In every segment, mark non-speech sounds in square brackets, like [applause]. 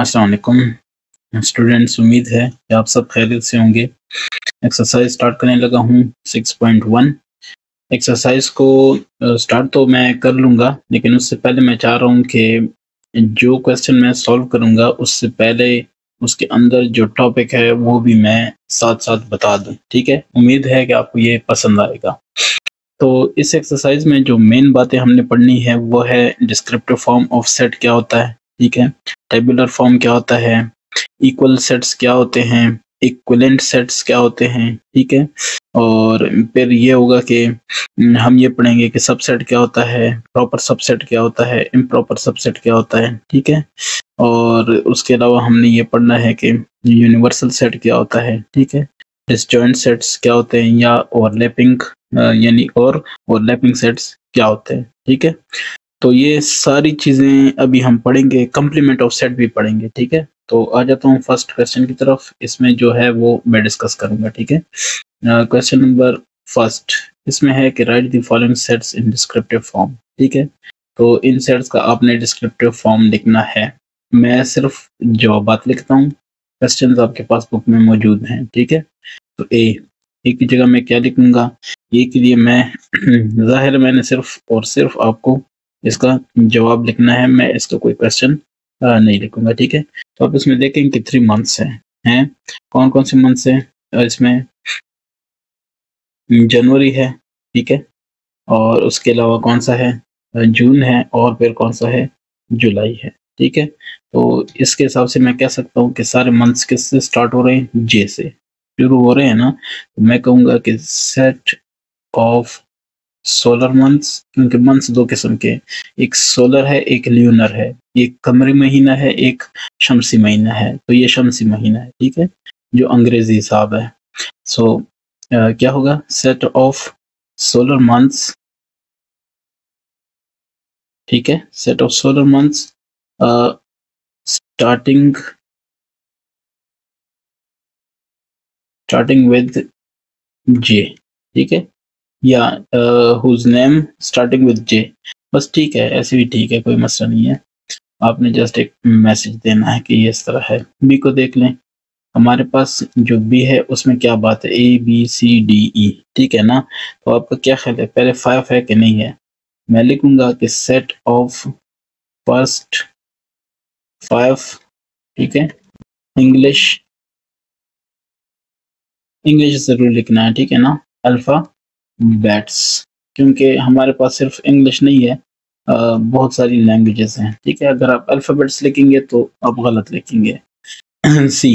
अस्सलाम वालेकुम स्टूडेंट्स उम्मीद है कि आप सब खैरियत से होंगे। एक्सरसाइज स्टार्ट करने लगा हूँ 6.1 एक्सरसाइज को स्टार्ट तो मैं कर लूँगा, लेकिन उससे पहले मैं चाह रहा हूँ कि जो क्वेश्चन मैं सॉल्व करूँगा, उससे पहले उसके अंदर जो टॉपिक है, वो भी मैं साथ साथ बता दूँ, ठीक है? उम्मीद है कि आपको ये पसंद आएगा। तो इस एक्सरसाइज में जो मेन बातें हमने पढ़नी है, वो है डिस्क्रिप्टिव फॉर्म ऑफ़ सेट क्या होता है, ठीक है? टेबुलर फॉर्म क्या होता है? इक्वल सेट्स क्या होते हैं? इक्वलेंट सेट्स क्या होते हैं? ठीक है? और फिर ये होगा कि हम ये पढ़ेंगे कि सबसेट क्या होता है? प्रॉपर सबसेट क्या होता है? इम्प्रॉपर सबसेट क्या होता है? ठीक है? और उसके अलावा हमने ये पढ़ना है कि यूनिवर्सल सेट क्या होता है? ठीक है? डिसजॉइंट सेट्स क्या होते हैं? या ओवरलैपिंग यानी और ओवरलैपिंग सेट्स क्या होते हैं? ठीक है? तो ये सारी चीज़ें अभी हम पढ़ेंगे कम्प्लीमेंट ऑफ़ सेट भी पढ़ेंगे, ठीक है? तो आ जाता हूँ फ़र्स्ट क्वेश्चन की तरफ़। इसमें जो है वो मैं डिस्कस करूँगा, ठीक है? क्वेश्चन नंबर फ़र्स्ट इसमें है कि write the following sets in descriptive form ठीक है? तो इन सेट्स का आपने डिस्क्रिप्टिव फॉर्म लिखना है। मैं सिर्फ़ जवाब लिखता हूँ। क्वेश्चन आपके पास बुक में मौजूद हैं, ठीक है? तो ए ए की जगह मैं क्या लिखूँगा? ये के लिए मैं, [clears throat] ज़ाहिर मैंने सिर्फ़ और सिर्फ़ आपको इसका जवाब लिखना है, मैं इसका कोई क्वेश्चन नहीं लिखूँगा, ठीक है? तो आप इसमें देखेंगे कि थ्री मंथ्स हैं हैं? कौन कौन से मंथ्स हैं? इसमें जनवरी है, ठीक है? और उसके अलावा कौन सा है? जून है, और फिर कौन सा है? जुलाई है, ठीक है? तो इसके हिसाब से मैं कह सकता हूँ कि सारे मंथ्स किससे स्टार्ट हो रहे हैं? जे से। शुरू हो रहे हैं ना? तो मैं कहूँगा कि सेट ऑफ़ सोलर मंथ्स क्योंकि मंथ्स दो किस्म के। एक सोलर है एक ल्यूनर है। एक कमरी महीना है एक शमसी महीना है। तो ये शमसी महीना है ठीक है? जो अंग्रेज़ी हिसाब है। सो so, uh, क्या होगा? सेट ऑफ़ सोलर मंथ्स ठीक है? Set of solar months starting starting with J ठीक है? या whose name starting with J बस ठीक है, ऐसे भी ठीक है, कोई मसला नहीं है। आपने जस्ट एक मैसेज देना है कि ये इस तरह है। बी को देख लें। हमारे पास जो बी है, उसमें क्या बात है? ए बी सी डी ई ठीक है ना? तो आपका क्या ख्याल है? पहले फाइव है कि नहीं है? मैं लिखूँगा कि सेट ऑफ़ फ़र्स्ट फाइव ठीक है? इंग्लिश इंग्लिश ज़रूर लिखना है, ठीक है ना? अल्फ़ा बैट्स क्योंकि हमारे पास सिर्फ़ इंग्लिश नहीं है बहुत सारी लैंग्वेजेस हैं, ठीक है? अगर आप अल्फ़ाबेट्स लिखेंगे तो आप गलत लिखेंगे। C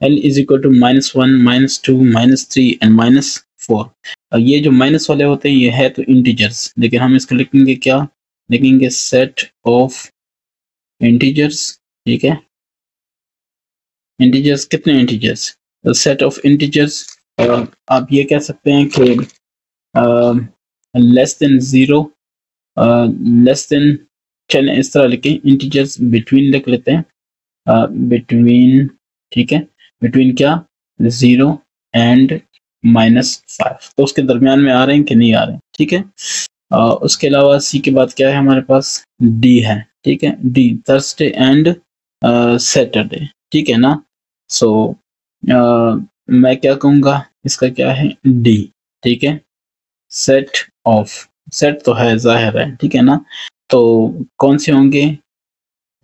L is equal to minus one minus two minus three and minus four ये जो माइनस वाले होते हैं, ये है तो इंटीजर्स लेकिन हम इसको लिखेंगे क्या? लिखेंगे सेट ऑफ़ इंटीजर्स ठीक है? इंटीजर्स कितने इंटीजर्स सेट ऑफ़ इंटीजर्स आप ये कह सकते हैं कि less than zero less than चलें इस तरह लिखें इंटीजर्स बिटवीन लिख लेते हैं। बिटवीन uh, ठीक है बिटवीन क्या? ज़ीरो एंड माइनस फाइव तो उसके दरमियान में आ रहे हैं कि नहीं आ रहे हैं? ठीक है? Uh, उसके अलावा सी के बाद क्या है हमारे पास? डी है ठीक है? डी थर्सडे एंड सैटरडे ठीक है ना? सो so, uh, मैं क्या कहूँगा? इसका क्या है? डी ठीक है? सेट ऑफ़ सेट तो है, ज़ाहिर है, ठीक है ना? तो कौन से होंगे?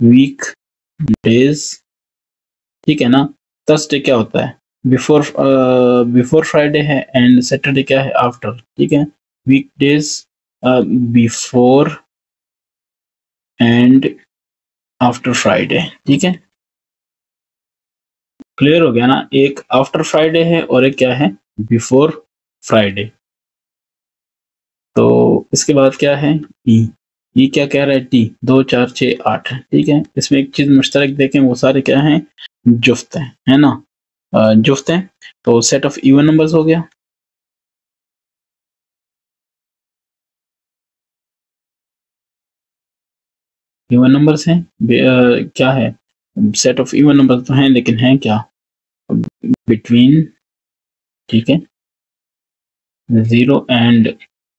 वीक डेज़ ठीक है ना? थर्सडे क्या होता है? बिफोर बिफोर फ्राइडे है एंड सैटरडे क्या है? आफ्टर ठीक है? Week days before and after Friday ठीक है? क्लियर हो गया ना? एक आफ्टर फ्राइडे है और एक क्या है? बिफोर फ्राइडे तो इसके बाद क्या है? ई ई क्या कह रहा है? टी दो, चार छ आठ, ठीक है? इसमें एक चीज़ मुश्तरक देखें, वो सारे क्या हैं? जुफ्त हैं, है ना? जुफ्त हैं। तो सेट ऑफ़ इवन नंबर्स हो गया। इवन नंबर्स हैं। क्या है? सेट ऑफ़ इवन नंबर्स तो हैं, लेकिन हैं क्या? बिटवीन ठीक है? ज़ीरो एंड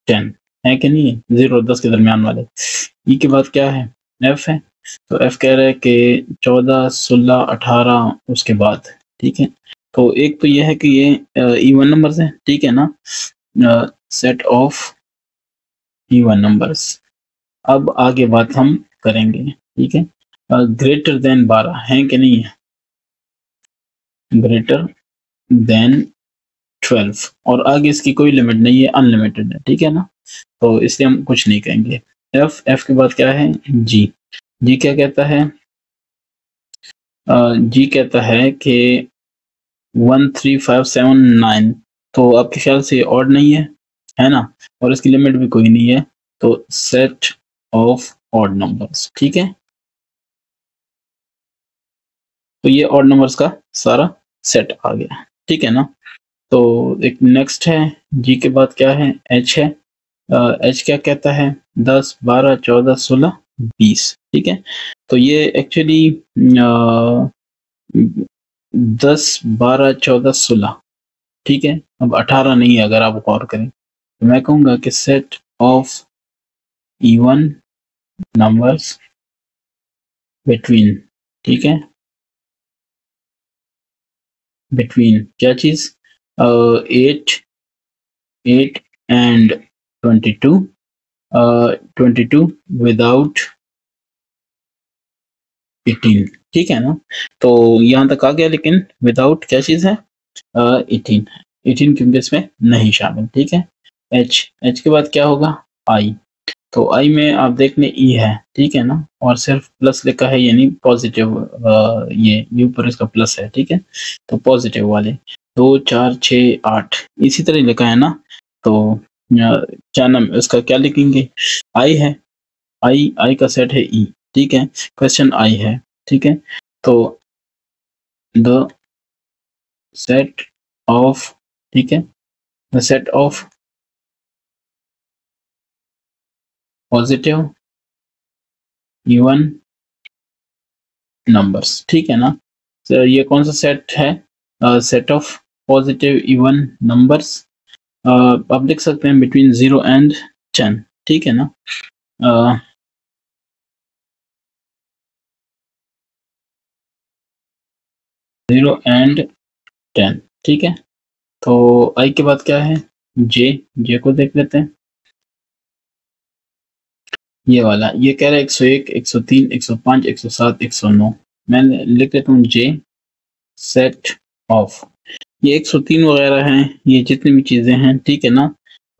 टेन है कि नहीं? है ज़ीरो दस के दरमियान वाले। ई e के बाद क्या है? एफ़ है। तो एफ़ कह रहा है कि चौदह, सोलह, अठारह, उसके बाद। ठीक है? तो एक तो ये है कि ये इवन नंबर्स हैं। ठीक है ना? सेट ऑफ़ इवन नंबर्स अब आगे बात हम करेंगे। ठीक है? ग्रेटर देन बारह है कि नहीं? है ग्रेटर देन ट्वेल्व। और आगे इसकी कोई लिमिट नहीं है अनलिमिटेड है, ठीक है ना? तो इसलिए हम कुछ नहीं कहेंगे। एफ़ एफ़ के बाद क्या है? जी जी क्या कहता है? जी कहता है कि one three five seven nine तो आपके ख्याल से ऑड नहीं है है ना? और इसकी लिमिट भी कोई नहीं है तो सेट ऑफ़ ऑड नंबर्स ठीक है? तो ये ऑड नंबर्स का सारा सेट आ गया, ठीक है ना? तो एक नेक्स्ट है जी के बाद क्या है? एच है। एच क्या कहता है? दस, बारह, चौदह, सोलह, बीस, ठीक है? तो ये एक्चुअली दस, बारह, चौदह, सोलह, ठीक है? अब अठारह नहीं है अगर आप गौर करें। तो मैं कहूँगा कि set of even numbers between ठीक है? बिटवीन क्या चीज़? Eight and twenty two twenty two without eighteen ठीक है ना? तो यहाँ तक आ गया लेकिन विदाउट क्या चीज़ है? एटीन एटीन क्योंकि इसमें नहीं शामिल, ठीक है? एच एच के बाद क्या होगा? आई तो आई में आप देख लें ई है, ठीक है ना? और सिर्फ़ प्लस लिखा है, यानी पॉजिटिव ये यू पर इसका प्लस है, ठीक है? तो पॉजिटिव वाले। दो, चार छ आठ। इसी तरह लिखा है ना? तो क्या नाम उसका? क्या लिखेंगे? आई है। आई आई का सेट है ई ठीक है? क्वेश्चन आई है। ठीक है? तो द सेट ऑफ़ ठीक है? The set of positive even numbers ठीक है ना? तो ये कौन सा सेट है? Set of positive even numbers आप लिख सकते हैं बिटवीन ज़ीरो एंड टेन ठीक है ना? Uh, ज़ीरो एंड टेन ठीक है? तो आई के बाद क्या है? जे जे को देख लेते हैं। ये वाला ये कह रहा है एक सौ एक एक सौ तीन एक सौ पाँच एक सौ सात एक सौ नौ। मैं लिख लेता हूँ जे सेट ऑफ़ ये एक सौ तीन वगैरह हैं, ये जितनी भी चीज़ें हैं, ठीक है ना?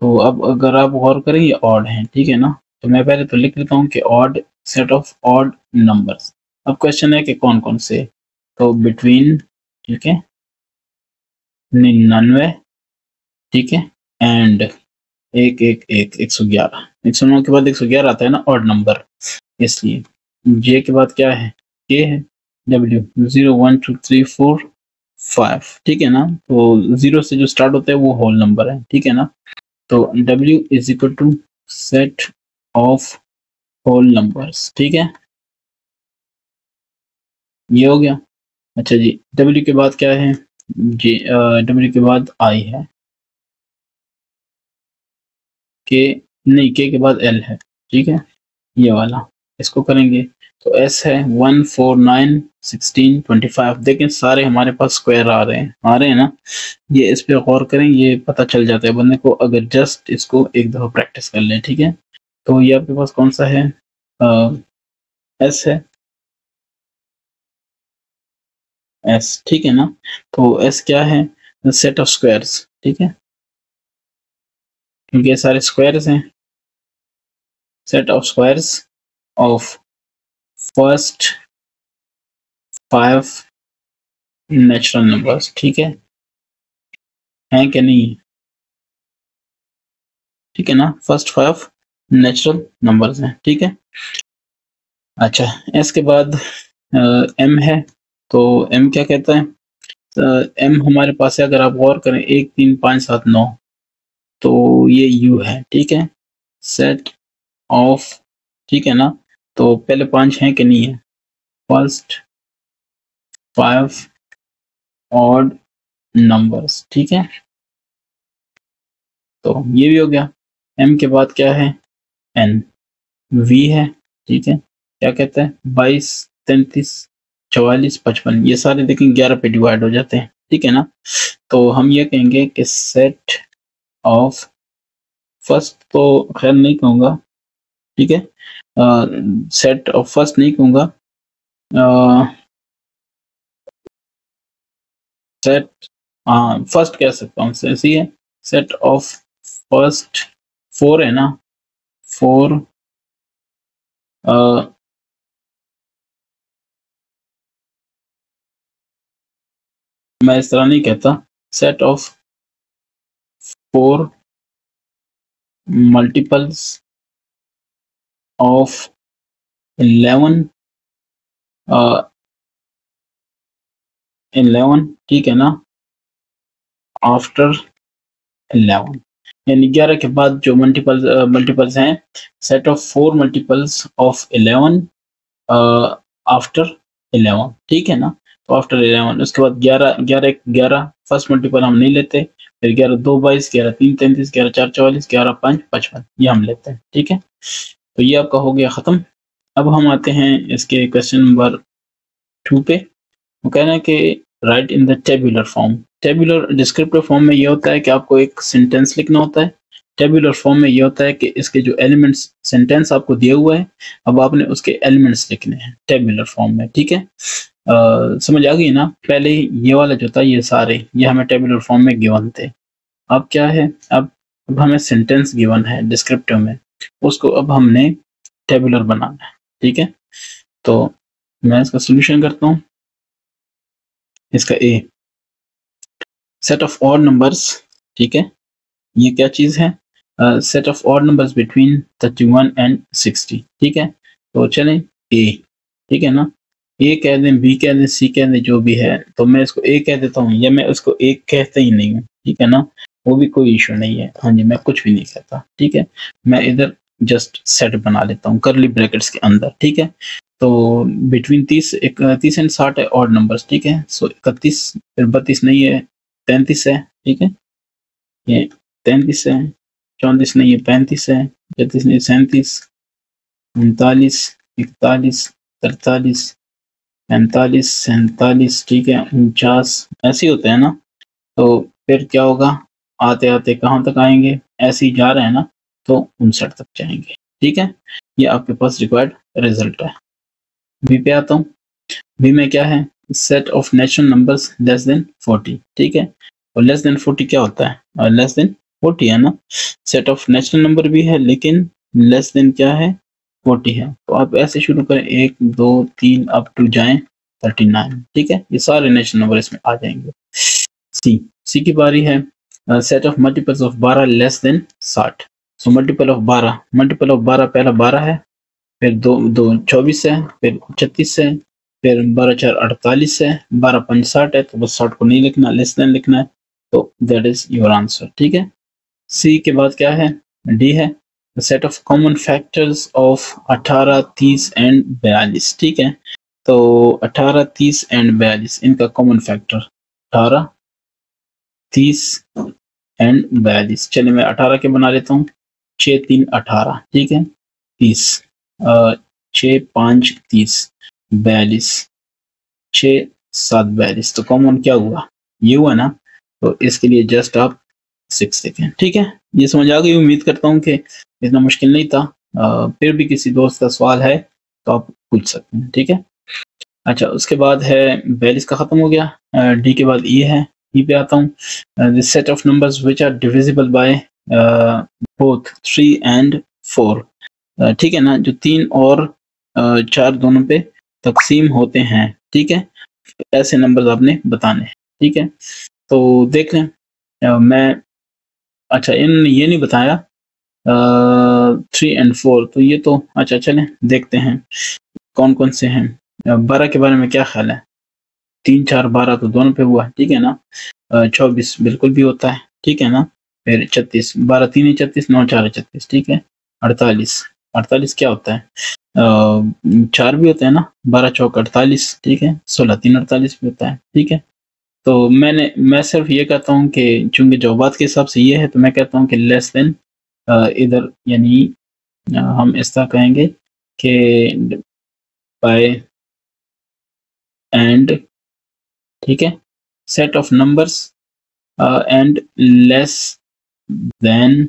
तो अब अगर आप गौर करें, ये ऑड हैं, ठीक है ना? तो मैं पहले तो लिख लेता हूँ कि odd set of odd numbers अब क्वेश्चन है कि कौन कौन से? तो बिटवीन ठीक है? निन्यानवे, ठीक है? एंड एक एक एक एक सौ ग्यारह. एक सौ नौ के बाद एक सौ ग्यारह आता है ना ऑड नंबर इसलिए जे के बाद क्या है? के है W zero one two three four five ठीक है ना? तो ज़ीरो से जो स्टार्ट होता है, वो होल नंबर है, ठीक है ना? तो W is equal to set of whole numbers ठीक है? ये हो गया। अच्छा जी डब्ल्यू के बाद क्या है? जी डब्ल्यू के बाद आई है। के नहीं के के बाद एल है, ठीक है? ये वाला, इसको करेंगे। तो एस है one four nine sixteen twenty five देखें सारे हमारे पास स्क्वायर आ रहे हैं। आ रहे हैं ना? ये इस पर गौर करें ये पता चल जाता है बंदे को अगर जस्ट इसको एक दफ़ा प्रैक्टिस कर लें ठीक है? तो ये आपके पास कौन सा है? आ, एस है। एस ठीक है ना? तो एस क्या है? सेट ऑफ़ स्क्वायर्स ठीक है? क्योंकि ये सारे स्क्वायर्स हैं। Set of squares of first five natural numbers, ठीक है? हैं कि नहीं? ठीक है ना? फ़र्स्ट फाइव नेचुरल नंबर्स हैं, ठीक है? अच्छा इसके बाद एम है तो एम क्या कहता है? एम हमारे पास है, अगर आप गौर करें, एक तीन पाँच सात नौ तो ये यू है, ठीक है? सेट ऑफ़ ठीक है ना? तो पहले पाँच हैं कि नहीं है? फ़र्स्ट फाइव ऑड नंबर्स ठीक है? तो ये भी हो गया। एम के बाद क्या है? एन वी है, ठीक है? क्या कहते हैं? बाईस, तैतीस, चौवालीस, पचपन। ये सारे देखें, ग्यारह पे डिवाइड हो जाते हैं, ठीक है ना? तो हम ये कहेंगे कि सेट ऑफ़ फ़र्स्ट तो खैर नहीं कहूँगा ठीक है? सेट ऑफ़ फ़र्स्ट नहीं कहूँगा। सेट हाँ फ़र्स्ट कह सकता हूँ ऐसी है सेट ऑफ़ फ़र्स्ट फोर है ना? फोर आ, मैं इस तरह नहीं कहता। Set of four multiples of eleven eleven ठीक है ना? आफ्टर इलेवन यानी ग्यारह के बाद जो मल्टीपल मल्टीपल्स हैं set of four multiples of eleven after eleven ठीक है ना? तो आफ्टर इलेवन उसके बाद ग्यारह ग्यारह ग्यारह फ़र्स्ट मल्टीपल हम नहीं लेते, फिर ग्यारह दो बाईस, ग्यारह तीन तैंतीस, ग्यारह चार चौवालीस, ग्यारह पाँच, पचपन, ये हम लेते हैं, ठीक है? तो ये आपका हो गया ख़त्म। अब हम आते हैं इसके क्वेश्चन नंबर टू पे। वो कह रहे हैं कि write in the tabular form tabular descriptive form में ये होता है कि आपको एक सेंटेंस लिखना होता है। टेबुलर फॉर्म में ये होता है कि इसके जो एलिमेंट्स सेंटेंस आपको दिया हुआ है अब आपने उसके एलिमेंट्स लिखने हैं टेबुलर फॉर्म में ठीक है? आ, समझ आ गई ना? पहले ये वाला जो था ये सारे ये हमें टेबुलर फॉर्म में गिवन थे। अब क्या है? अब अब हमें सेंटेंस गिवन है डिस्क्रिप्टिव में। उसको अब हमने टेबुलर बनाना है, ठीक है? तो मैं इसका सोल्यूशन करता हूँ। इसका A set of odd numbers ठीक है? ये क्या चीज़ है? Set of odd numbers between thirty one and sixty ठीक है? तो चलें ए ठीक है ना? ए कह दें बी कह दें सी कह दें, जो भी है। तो मैं इसको ए कह देता हूँ या मैं उसको ए कहता ही नहीं हूँ, ठीक है ना? वो भी कोई इशू नहीं है। हाँ जी, मैं कुछ भी नहीं कहता, ठीक है? मैं इधर जस्ट सेट बना लेता हूँ करली ब्रैकेट्स के अंदर, ठीक है? तो बिटवीन तीस इकतीस एंड साठ है ऑड नंबर्स ठीक है? सो इकतीस, फिर बत्तीस नहीं है, तैंतीस है, ठीक है? ये तैंतीस है, चौंतीस नहीं है, पैंतीस है, पैंतीस नहीं है, सैंतीस, उनतालीस, इकतालीस, तरतालीस, पैंतालीस, सैंतालीस, ठीक है? उनचास, ऐसे होते हैं ना? तो फिर क्या होगा? आते आते कहाँ तक आएँगे? ऐसे ही जा रहे हैं ना तो उनसठ तक जाएँगे। ठीक है? ये आपके पास रिक्वायर्ड रिज़ल्ट है। बी पे आता हूँ। बी में क्या है? Set of natural numbers less than forty ठीक है? और लेस देन फोर्टी क्या होता है? लेस देन फोर्टी है ना? सेट ऑफ़ नेचुरल नंबर भी है, लेकिन लेस देन क्या है? फोर्टी है। तो आप ऐसे शुरू करें। एक, दो, तीन अप टू जाएँ थर्टी नाइन ठीक है? ये सारे नेचुरल नंबर इसमें आ जाएँगे। सी सी की बारी है। सेट ऑफ़ मल्टीपल्स ऑफ़ बारह लेस देन साठ सो मल्टीपल ऑफ़ बारह मल्टीपल ऑफ़ बारह पहला बारह है, फिर दो दो चौबीस है, फिर छत्तीस है, फिर बारह चार अड़तालीस है बारह पंच साठ है तो बस साठ को नहीं लिखना लेस देन लिखना है तो दैट इज़ योर आंसर ठीक है? सी के बाद क्या है? डी है set of common factors of अठारह, तीस एंड बयालीस, ठीक है? तो अठारह, तीस एंड बयालीस, इनका कॉमन फैक्टर अठारह तीस एंड बयालीस। चलिए मैं अठारह के बना लेता हूँ। छ तीन अठारह ठीक है? तीस। छ पाँच तीस बयालीस। छ सात बयालीस। तो कॉमन क्या हुआ? ये हुआ ना? तो इसके लिए जस्ट आप सिक्स देखें ठीक है? ये समझ आ गई? उम्मीद करता हूँ कि इतना मुश्किल नहीं था। आ, फिर भी किसी दोस्त का सवाल है तो आप पूछ सकते हैं ठीक है? अच्छा उसके बाद है बयालीस का ख़त्म हो गया। डी के बाद ई है। ई पे आता हूँ set of numbers which are divisible by both three and four ठीक है ना? जो तीन और uh, चार दोनों पे तकसीम होते हैं ठीक है? ऐसे नंबर्स आपने बताने ठीक है? तो देख लें uh, मैं अच्छा इन्होंने ये नहीं बताया थ्री एंड फोर तो ये तो अच्छा चलें देखते हैं कौन कौन से हैं। बारह के बारे में क्या ख्याल है? तीन चार बारह तो दोनों पे हुआ, ठीक है ना? चौबीस बिल्कुल भी होता है, ठीक है ना? फिर छत्तीस, बारह तीन छत्तीस, नौ चार छत्तीस, ठीक है? अड़तालीस अड़तालीस क्या होता है? चार भी होता है ना? बारह चौक अड़तालीस, ठीक है? सोलह तीन अड़तालीस भी होता है, ठीक है? तो मैंने, मैं सिर्फ़ ये कहता हूँ कि चूँकि जवाबात के हिसाब से ये है तो मैं कहता हूँ कि लेस देन इधर यानी हम इस तरह कहेंगे कि बाय एंड ठीक है? Set of numbers and less than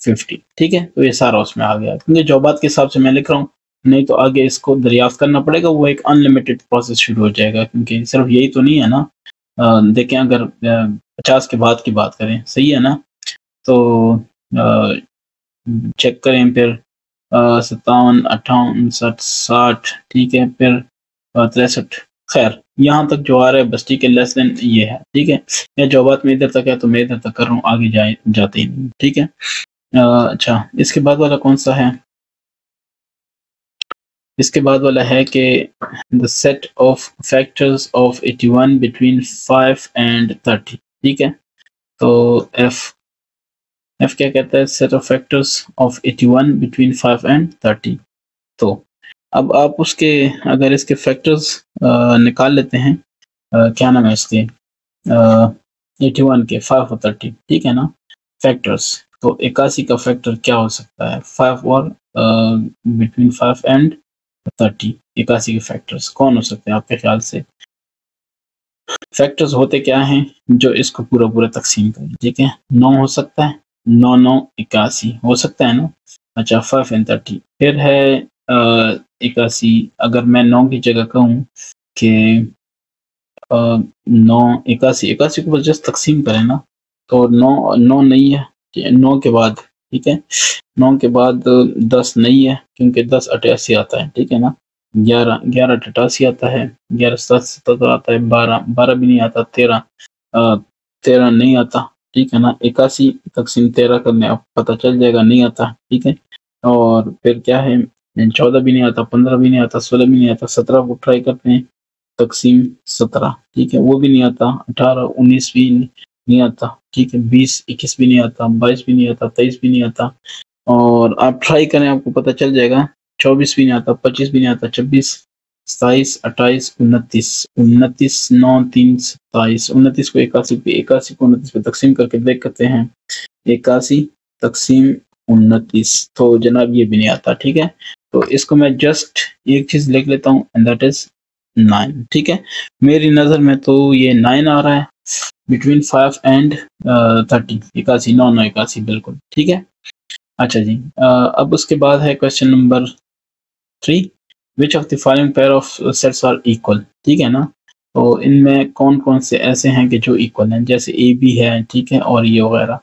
50 ठीक है? तो ये सारा उसमें आ गया। क्योंकि जो बात के हिसाब से मैं लिख रहा हूँ नहीं तो आगे इसको दरियाफ्त करना पड़ेगा वो एक अनलिमिटेड प्रोसेस शुरू हो जाएगा क्योंकि सिर्फ़ यही तो नहीं है ना? आ, देखें अगर पचास के बाद की बात करें सही है ना? तो चेक करें फिर सत्तावन अट्ठावन उनसठ साठ ठीक है? फिर तिरसठ खैर, यहाँ तक जो आ रहा है बस ठीक है लेस देन ये है, ठीक है? या जो बात में इधर तक है तो मैं इधर तक कर रहा हूँ, आगे जाए, जाते ही नहीं, ठीक है? अच्छा इसके बाद वाला कौन सा है? इसके बाद वाला है कि the set of factors of 81 between 5 and 30 ठीक है? तो एफ़ एफ़ क्या कहता है? Set of factors of 81 between 5 and 30 तो अब आप उसके अगर इसके फैक्टर्स निकाल लेते हैं आ, क्या नाम है इसके एटी वन के फाइव और थर्टी ठीक है ना? फैक्टर्स तो इक्यासी का फैक्टर क्या हो सकता है? फाइव और बिटवीन फाइव एंड थर्टी इक्यासी के फैक्टर्स कौन हो सकते हैं आपके ख्याल से? फैक्टर्स होते क्या हैं? जो इसको पूरा पूरा तकसीम करें ठीक है? नौ हो सकता है नौ नौ इक्यासी हो सकता है ना? अच्छा फाइव एंड थर्टी फिर है इक्यासी अगर मैं नौ की जगह कहूँ कि नौ, इक्यासी इक्यासी को जस्ट तकसीम करें ना? तो नौ नौ नहीं है नौ के बाद, ठीक है? नौ के बाद दस नहीं है, क्योंकि दस अठासी आता है, ठीक है ना? ग्यारह ग्यारह अठासी आता है, ग्यारह, सात सतर आता है, बारह बारह भी नहीं आता, तेरह तेरह नहीं आता, ठीक है ना? इक्यासी तकसीम तेरह करने, अब पता चल जाएगा, नहीं आता, ठीक है? और फिर क्या है? चौदह भी नहीं आता पंद्रह भी नहीं आता सोलह भी नहीं आता सत्रह को ट्राई करते हैं तकसीम सत्रह ठीक है वो भी नहीं आता अठारह उन्नीस भी नहीं आता ठीक है बीस इक्कीस भी नहीं आता बाईस भी नहीं आता तेईस भी नहीं आता और आप ट्राई करें आपको पता चल जाएगा चौबीस भी नहीं आता पच्चीस भी नहीं आता छब्बीस सताईस अट्ठाईस उनतीस उनतीस नौ तीन सत्ताईस उनतीस को इक्यासी पे इक्यासी को उनतीस पे तकसीम करके देख करते हैं इक्यासी तकसीम उनतीस तो जनाब ये भी नहीं आता ठीक है तो इसको मैं जस्ट एक चीज़ लिख लेता हूँ एंड दैट इज़ नाइन ठीक है? मेरी नज़र में तो ये नाइन आ रहा है बिटवीन फाइव एंड थर्टी इक्यासी नौ नौ इक्यासी बिल्कुल ठीक है? अच्छा जी uh, अब उसके बाद है question number three which of the following pair of sets are equal ठीक है ना? तो इनमें कौन कौन से ऐसे हैं कि जो इक्वल हैं जैसे ए बी है ठीक है और ये वगैरह।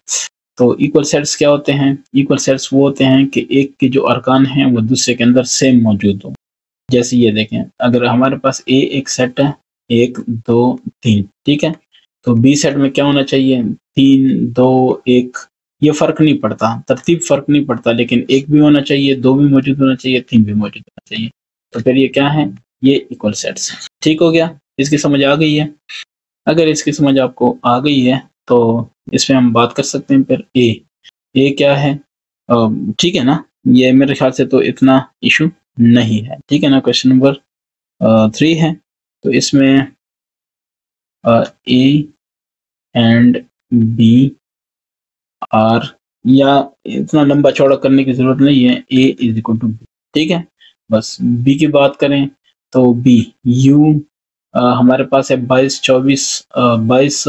तो इक्वल सेट्स क्या होते हैं? इक्वल सेट्स वो होते हैं कि एक के जो अरकान हैं, वो दूसरे के अंदर सेम मौजूद हो। जैसे ये देखें, अगर हमारे पास ए एक सेट है, एक, दो, तीन, ठीक है? तो बी सेट में क्या होना चाहिए? तीन, दो, एक, ये फ़र्क नहीं पड़ता, तरतीब फ़र्क नहीं पड़ता, लेकिन एक भी होना चाहिए, दो भी मौजूद होना चाहिए, तीन भी मौजूद होना चाहिए। तो फिर ये क्या है? ये इक्वल सेट्स ठीक हो गया? इसकी समझ आ गई है? अगर इसकी समझ आपको आ गई है तो इसमें हम बात कर सकते हैं फिर ए ए क्या है? ठीक है ना? ये मेरे ख्याल से तो इतना इशू नहीं है। ठीक है ना? क्वेश्चन नंबर थ्री है। तो इसमें ए एंड बी आर या इतना लंबा चौड़ा करने की ज़रूरत नहीं है। A is equal to B ठीक है? बस बी की बात करें तो बी यू हमारे पास है बाईस, चौबीस बाईस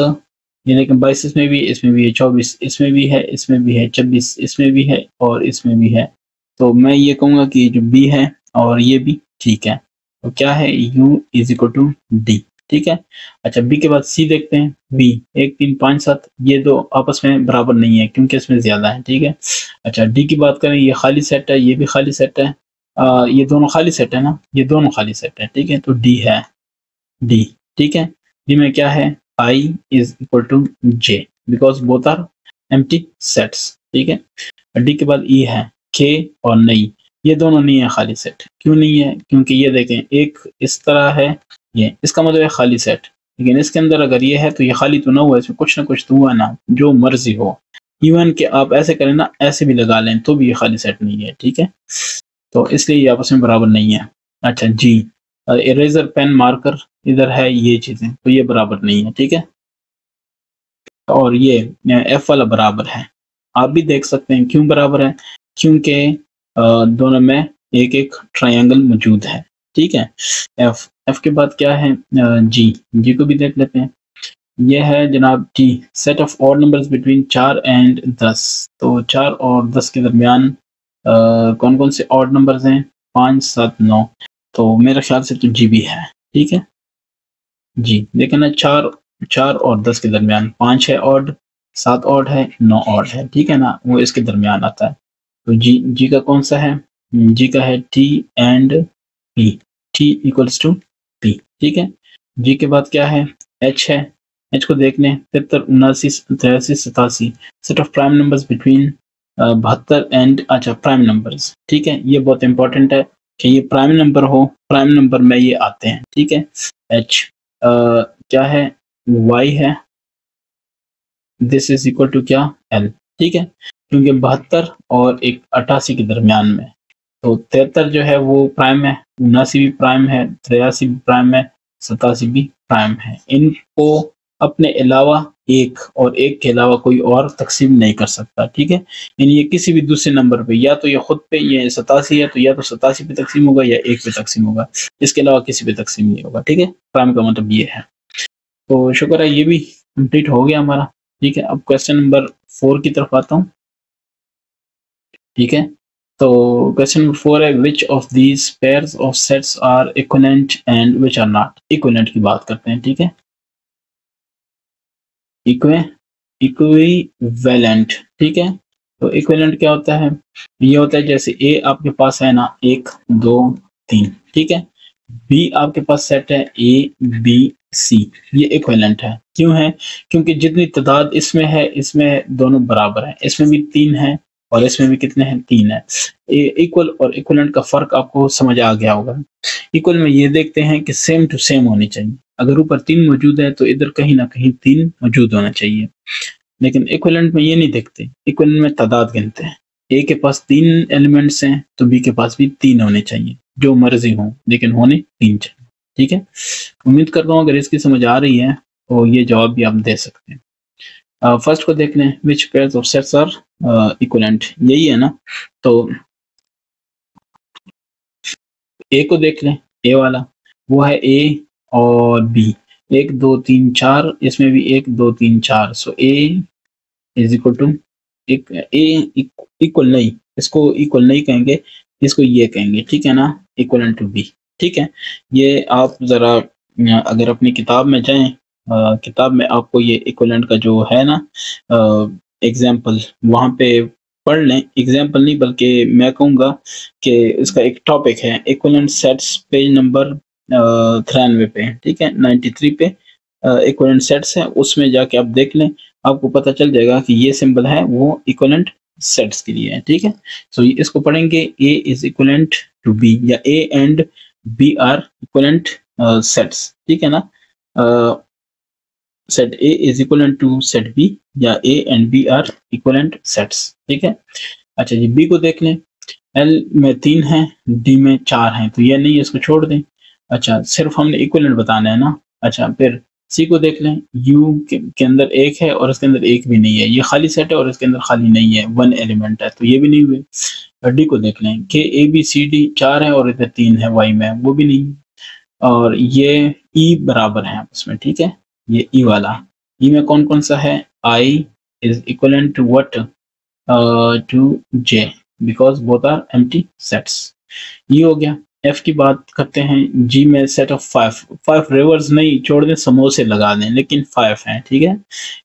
ये लेकिन बाईस इसमें भी इसमें भी है चौबीस इसमें भी है इसमें भी है छब्बीस इसमें भी है और इसमें भी है। तो मैं ये कहूँगा कि जो बी है और ये भी ठीक है। तो क्या है? U is equal to D ठीक है? अच्छा बी के बाद सी देखते हैं। बी एक तीन पाँच सात ये दो आपस में बराबर नहीं है क्योंकि इसमें ज़्यादा है ठीक है? अच्छा डी की बात करें ये खाली सेट है ये भी खाली सेट है। आ, ये दोनों खाली सेट है ना? ये दोनों खाली सेट है ठीक है? तो डी है डी ठीक है? डी में क्या है? I is equal to J because both are empty sets ठीक है? डी के बाद e है के और नई ये दोनों नहीं है खाली सेट क्यों नहीं है? क्योंकि ये देखें, एक इस तरह है, ये इसका मतलब है खाली सेट लेकिन इसके अंदर अगर ये है तो ये खाली तो ना हुआ, इसमें कुछ ना कुछ तो हुआ ना, जो मर्ज़ी हो। इवन कि आप ऐसे करें ना, ऐसे भी लगा लें तो भी ये खाली सेट नहीं है, ठीक है? तो इसलिए ये आपस में बराबर नहीं है। अच्छा जी इरेजर पेन मार्कर इधर है ये चीज़ें तो ये बराबर नहीं है, ठीक है? और ये एफ़ वाला बराबर है। आप भी देख सकते हैं क्यों बराबर है? क्योंकि दोनों में एक एक ट्रायंगल मौजूद है, ठीक है? एफ़ एफ़ के बाद क्या है? जी जी को भी देख लेते हैं। ये है जनाब G set of odd numbers between चार एंड दस। तो चार और दस के दरमियान कौन कौन से ऑड नंबर्स हैं? पाँच, सात, नौ। तो मेरे ख्याल से तो जी भी है, ठीक है? जी देखें ना, चार चार और दस के दरमियान पाँच है ऑड सात ऑड है, नौ ऑड है, ठीक है ना, वो इसके दरमियान आता है। तो जी जी का कौन सा है? जी का है T and P T equals to P ठीक है? जी के बाद क्या है? एच है। एच को देख लें तिहत्तर उनासी तिरासी, सतासी set of prime numbers between बहत्तर एंड अच्छा प्राइम नंबर्स ठीक है? ये बहुत इंपॉर्टेंट है कि ये प्राइम नंबर हो प्राइम नंबर में ये आते हैं, ठीक है? एच क्या है? वाई है। दिस इज़ इक्वल टू क्या? एल ठीक है? क्योंकि बहत्तर और एक अट्ठासी के दरमियान में तो तिहत्तर जो है वो प्राइम है उन्नासी भी प्राइम है, तिरासी भी प्राइम है, सतासी भी प्राइम है। इनको अपने अलावा एक और एक के अलावा कोई और तकसीम नहीं कर सकता, ठीक है? यानी ये किसी भी दूसरे नंबर पे, या तो ये खुद पे, ये सतासी है तो या तो सतासी पे तकसीम होगा, या एक पे तकसीम होगा। इसके अलावा किसी पे तकसीम नहीं होगा, ठीक है? प्राइम का मतलब ये है। तो शुक्र है, ये भी कंप्लीट हो गया हमारा, ठीक है? अब क्वेश्चन नंबर फोर की तरफ़ आता हूँ। ठीक है? तो क्वेश्चन नंबर फोर है which of these pairs of sets are equivalent and which are not equivalent की बात करते हैं, ठीक है? इक्वे इक्विवेलेंट ठीक है? तो इक्विवेलेंट क्या होता है? ये होता है जैसे ए आपके पास है ना, एक, दो, तीन, ठीक है? बी आपके पास सेट है ए बी सी ये इक्वेलेंट है। क्यों है? क्योंकि जितनी तादाद इसमें है, इसमें दोनों बराबर है। इसमें भी तीन है और इसमें भी कितने हैं? तीन है। इक्वल और इक्वलेंट का फ़र्क आपको समझ आ गया होगा। इक्वल में ये देखते हैं कि सेम टू सेम होनी चाहिए। अगर ऊपर तीन मौजूद है तो इधर कहीं ना कहीं तीन मौजूद होना चाहिए। लेकिन इक्वलेंट में ये नहीं देखते। इक्वलेंट में तादाद गिनते हैं। ए के पास तीन एलिमेंट्स हैं तो बी के पास भी तीन होने चाहिए। जो मर्ज़ी हो, लेकिन होने तीन चाहिए। ठीक है? उम्मीद करता हूँ अगर इसकी समझ आ रही है तो ये जवाब भी आप दे सकते हैं। फ़र्स्ट को देख लें which pair of sets are equivalent यही है ना? तो ए को देख लें ए वाला। वो है ए और बी एक, दो, तीन, चार। इसमें भी एक, दो, तीन, चार। So A is equal to एक ए इक्वल नहीं। इसको इक्वल नहीं कहेंगे, इसको ये कहेंगे। ठीक है ना? इक्वल टू बी ठीक है? ये आप ज़रा, अगर अपनी किताब में जाएँ किताब में आपको ये इक्वलेंट का जो है ना एग्ज़ाम्पल वहाँ पे पढ़ लें। एग्ज़ाम्पल नहीं बल्कि मैं कहूँगा कि इसका एक टॉपिक है इक्वलेंट सेट्स पेज नंबर तिरानवे पे ठीक है नाइन्टी थ्री पे इक्वलेंट सेट्स है। उसमें जाके आप देख लें आपको पता चल जाएगा कि ये सिंबल है वो इक्वलेंट सेट्स के लिए है ठीक है? सो so, इसको पढ़ेंगे A is equivalent to B या A and B are equivalent sets ठीक है ना? Set A is equivalent to set B या A and B are equivalent sets ठीक है? अच्छा जी बी को देख लें। एल में तीन है डी में चार है तो ये नहीं इसको छोड़ दें। अच्छा सिर्फ़ हमने इक्वलेंट बताना है ना? अच्छा फिर सी को देख लें। यू के, के अंदर एक है और इसके अंदर एक भी नहीं है। ये खाली सेट है और इसके अंदर खाली नहीं है। वन एलिमेंट है तो ये भी नहीं हुए। डी को देख लें के ए बी सी डी चार है और इधर तीन है वाई में वो भी नहीं। और ये ई e बराबर है उसमें ठीक है? ये ई वाला। ई में कौन कौन सा है? I is equal to what to J because both are M sets ये हो गया। एफ़ की बात करते हैं। जी में set of five five reverse नहीं, छोड़ दें, समोसे लगा दें, लेकिन फाइव हैं, ठीक है?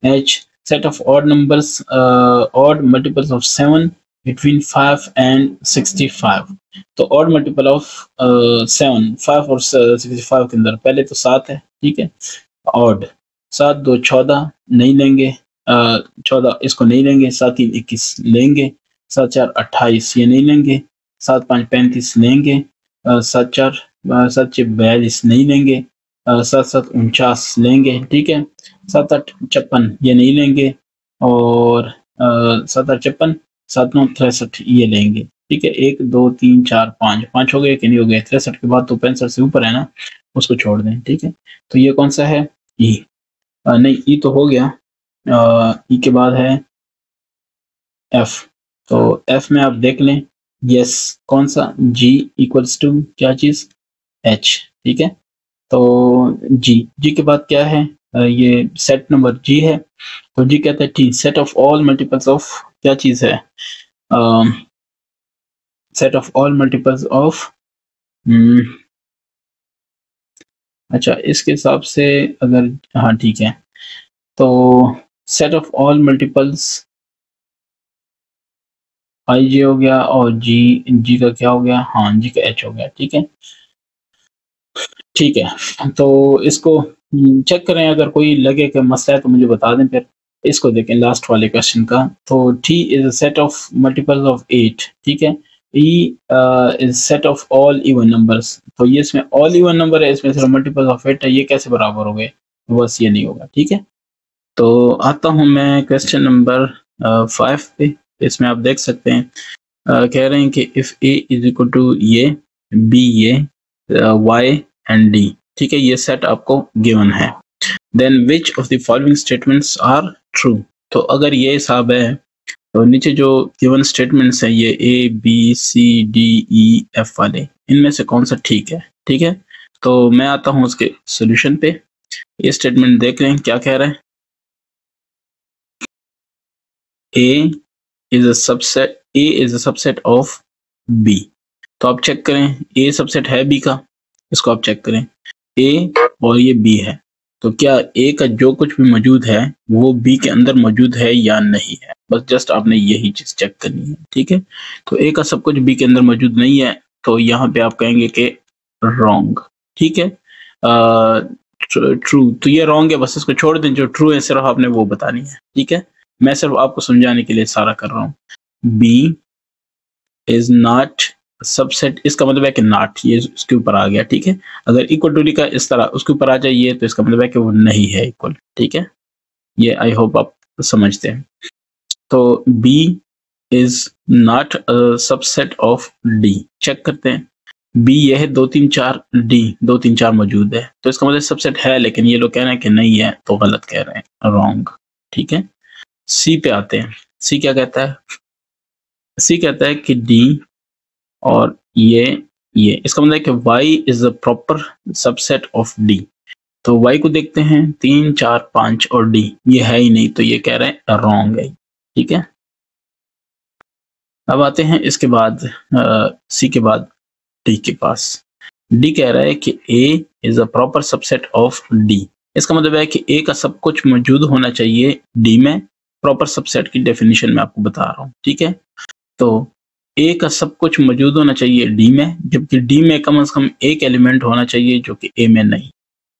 H set of odd numbers odd multiples of seven between five and sixty five तो odd multiple of seven five और सिक्सटी फाइव के अंदर। पहले तो सात है, ठीक है? ऑड सात दो चौदह नहीं लेंगे चौदह इसको नहीं लेंगे, सात तीन इक्कीस लेंगे, सात चार अट्ठाईस ये नहीं लेंगे, सात पाँच पैंतीस लेंगे सात चार सात छः बयालीस नहीं लेंगे सात सात उनचास लेंगे, ठीक है? सात आठ छप्पन ये नहीं लेंगे और सात आठ छप्पन, सात नौ तिरसठ ये लेंगे, ठीक है? एक, दो, तीन, चार, पाँच पाँच हो गए कि नहीं हो गए, तिरसठ के बाद तो पैंसठ से ऊपर है ना, उसको छोड़ दें, ठीक है? तो ये कौन सा है? ई। नहीं, ई तो हो गया। ई के बाद है एफ़। तो एफ़ में आप देख लें, यस, कौन सा? जी इक्वल्स टू क्या चीज़? एच ठीक है? तो जी जी के बाद क्या है? ये सेट नंबर जी है। तो जी कहता है T set of all multiples of क्या चीज़ है? Set of all multiples of अच्छा इसके हिसाब से अगर हाँ ठीक है। तो set of all multiples I J हो गया और जी जी का क्या हो गया? हाँ जी का एच हो गया, ठीक है। ठीक है तो इसको चेक करें, अगर कोई लगे कि मसला है तो मुझे बता दें फिर। इसको देखें लास्ट वाले क्वेश्चन का। तो T is a set of multiples of eight ठीक है। Set of all even numbers तो ये इसमें ऑल इवन नंबर है इसमें सिर्फ़ मल्टीपल्स ऑफ़ एट है ये कैसे बराबर हो गए बस ये नहीं होगा ठीक है? तो आता हूँ मैं क्वेश्चन नंबर फाइव पे। इसमें आप देख सकते हैं uh, कह रहे हैं कि if A is equal to ये बी ये वाई एंड डी ठीक है? ये सेट आपको गिवन है। Then which of the following statements are true तो अगर ये हिसाब है तो नीचे जो गिवन स्टेटमेंट्स हैं, ये A B C D E F वाले, इनमें से कौन सा ठीक है? ठीक है? तो मैं आता हूँ उसके सोल्यूशन पे। ये स्टेटमेंट देख लें क्या कह रहे हैं? A is a subset A is a subset of B तो आप चेक करें ए सबसेट है बी का, इसको आप चेक करें। ए और ये बी है। तो क्या ए का जो कुछ भी मौजूद है, वो बी के अंदर मौजूद है या नहीं है? बस जस्ट आपने यही चीज़ चेक करनी है, ठीक है? तो ए का सब कुछ बी के अंदर मौजूद नहीं है तो यहाँ पे आप कहेंगे कि रॉन्ग ठीक है? ट्रू तो ये रॉन्ग है, बस इसको छोड़ दें, जो ट्रू है, सिर्फ़ आपने वो बतानी है, ठीक है? मैं सिर्फ़ आपको समझाने के लिए सारा कर रहा हूँ। बी इज़ नॉट सबसेट इसका मतलब है कि नॉट ये उसके ऊपर आ गया, ठीक है? अगर इक्वल टू लिखा इस तरह उसके ऊपर आ जाइए तो इसका मतलब है कि वो नहीं है इक्वल ठीक है? ये आई होप आप समझते हैं। तो B is not subset of D check करते हैं। बी ये है दो तीन चार डी दो तीन चार मौजूद है। तो इसका मतलब सबसेट है, लेकिन ये लोग कह रहे हैं कि नहीं है तो गलत कह रहे हैं रॉन्ग ठीक है? सी पे आते हैं। सी क्या कहता है? सी कहता है कि डी और ये ये। इसका मतलब है कि y is a proper subset of d तो y को देखते हैं, तीन, चार, पाँच और d ये है ही नहीं तो ये कह रहे हैं रॉन्ग है। ठीक है? अब आते हैं इसके बाद सी के बाद डी के पास। डी कह रहा है कि A is a proper subset of D इसका मतलब है कि ए का सब कुछ मौजूद होना चाहिए डी में। प्रॉपर सबसेट की डेफिनेशन में आपको बता रहा हूँ। ठीक है? तो ए का सब कुछ मौजूद होना चाहिए डी में, जबकि डी में कम से कम एक एलिमेंट होना चाहिए जो कि ए में नहीं।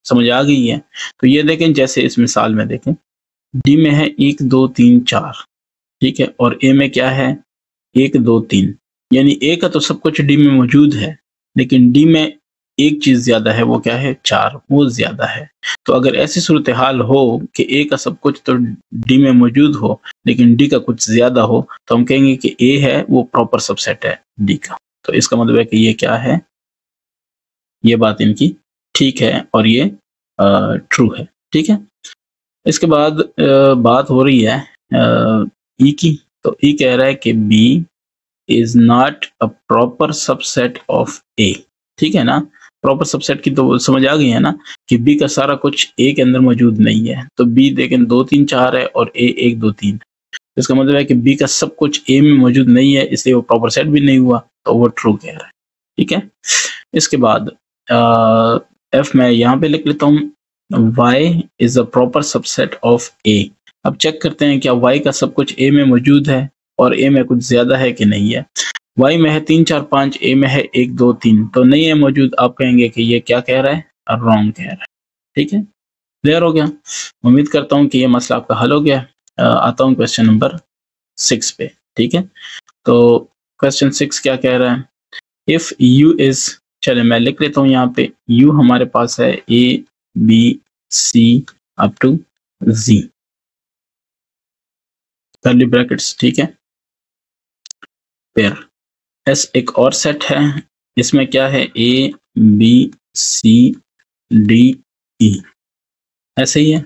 समझ आ गई है? तो ये देखें, जैसे इस मिसाल में देखें। डी में है एक, दो, तीन, चार। ठीक है? और ए में क्या है? एक, दो, तीन। यानी ए का तो सब कुछ डी में मौजूद है, लेकिन डी में एक चीज़ ज़्यादा है वो क्या है? चार वो ज़्यादा है। तो अगर ऐसी सूरत हाल हो कि ए का सब कुछ तो डी में मौजूद हो लेकिन डी का कुछ ज़्यादा हो तो हम कहेंगे कि ए है वो प्रॉपर सबसेट है डी का। तो इसका मतलब है कि ये क्या है? ये बात इनकी ठीक है और ये ट्रू है। ठीक है? इसके बाद आ, बात हो रही है ई की। तो ई कह रहा है कि B is not a proper subset of A ठीक है ना? प्रॉपर सबसेट की तो समझ आ गई है ना कि बी का सारा कुछ ए के अंदर मौजूद नहीं है। तो बी देखें दो तीन चार है और ए एक दो तीन। इसका मतलब है कि बी का सब कुछ ए में मौजूद नहीं है, इसलिए वो प्रॉपर सेट भी नहीं हुआ तो वो ट्रू कह रहा है। ठीक है? इसके बाद एफ़ मैं यहाँ पे लिख लेता हूँ Y is a proper subset of A अब चेक करते हैं क्या वाई का सब कुछ ए में मौजूद है और ए में कुछ ज़्यादा है कि नहीं है। वाई में है तीन, चार, पाँच, ए में है एक, दो, तीन। तो नहीं है मौजूद, आप कहेंगे कि ये क्या कह रहा है? और रॉन्ग कह रहा है। ठीक है? क्लियर हो गया? उम्मीद करता हूँ कि ये मसला आपका हल हो गया आता हूँ क्वेश्चन नंबर सिक्स पे। ठीक है? तो क्वेश्चन सिक्स क्या कह रहा है? इफ़ यू इज़ चले मैं लिख लेता हूँ यहाँ पे यू हमारे पास है A B C up to G curly brackets ठीक है? फिर एस एक और सेट है। इसमें क्या है? ए बी सी डी ई ऐसे ही है।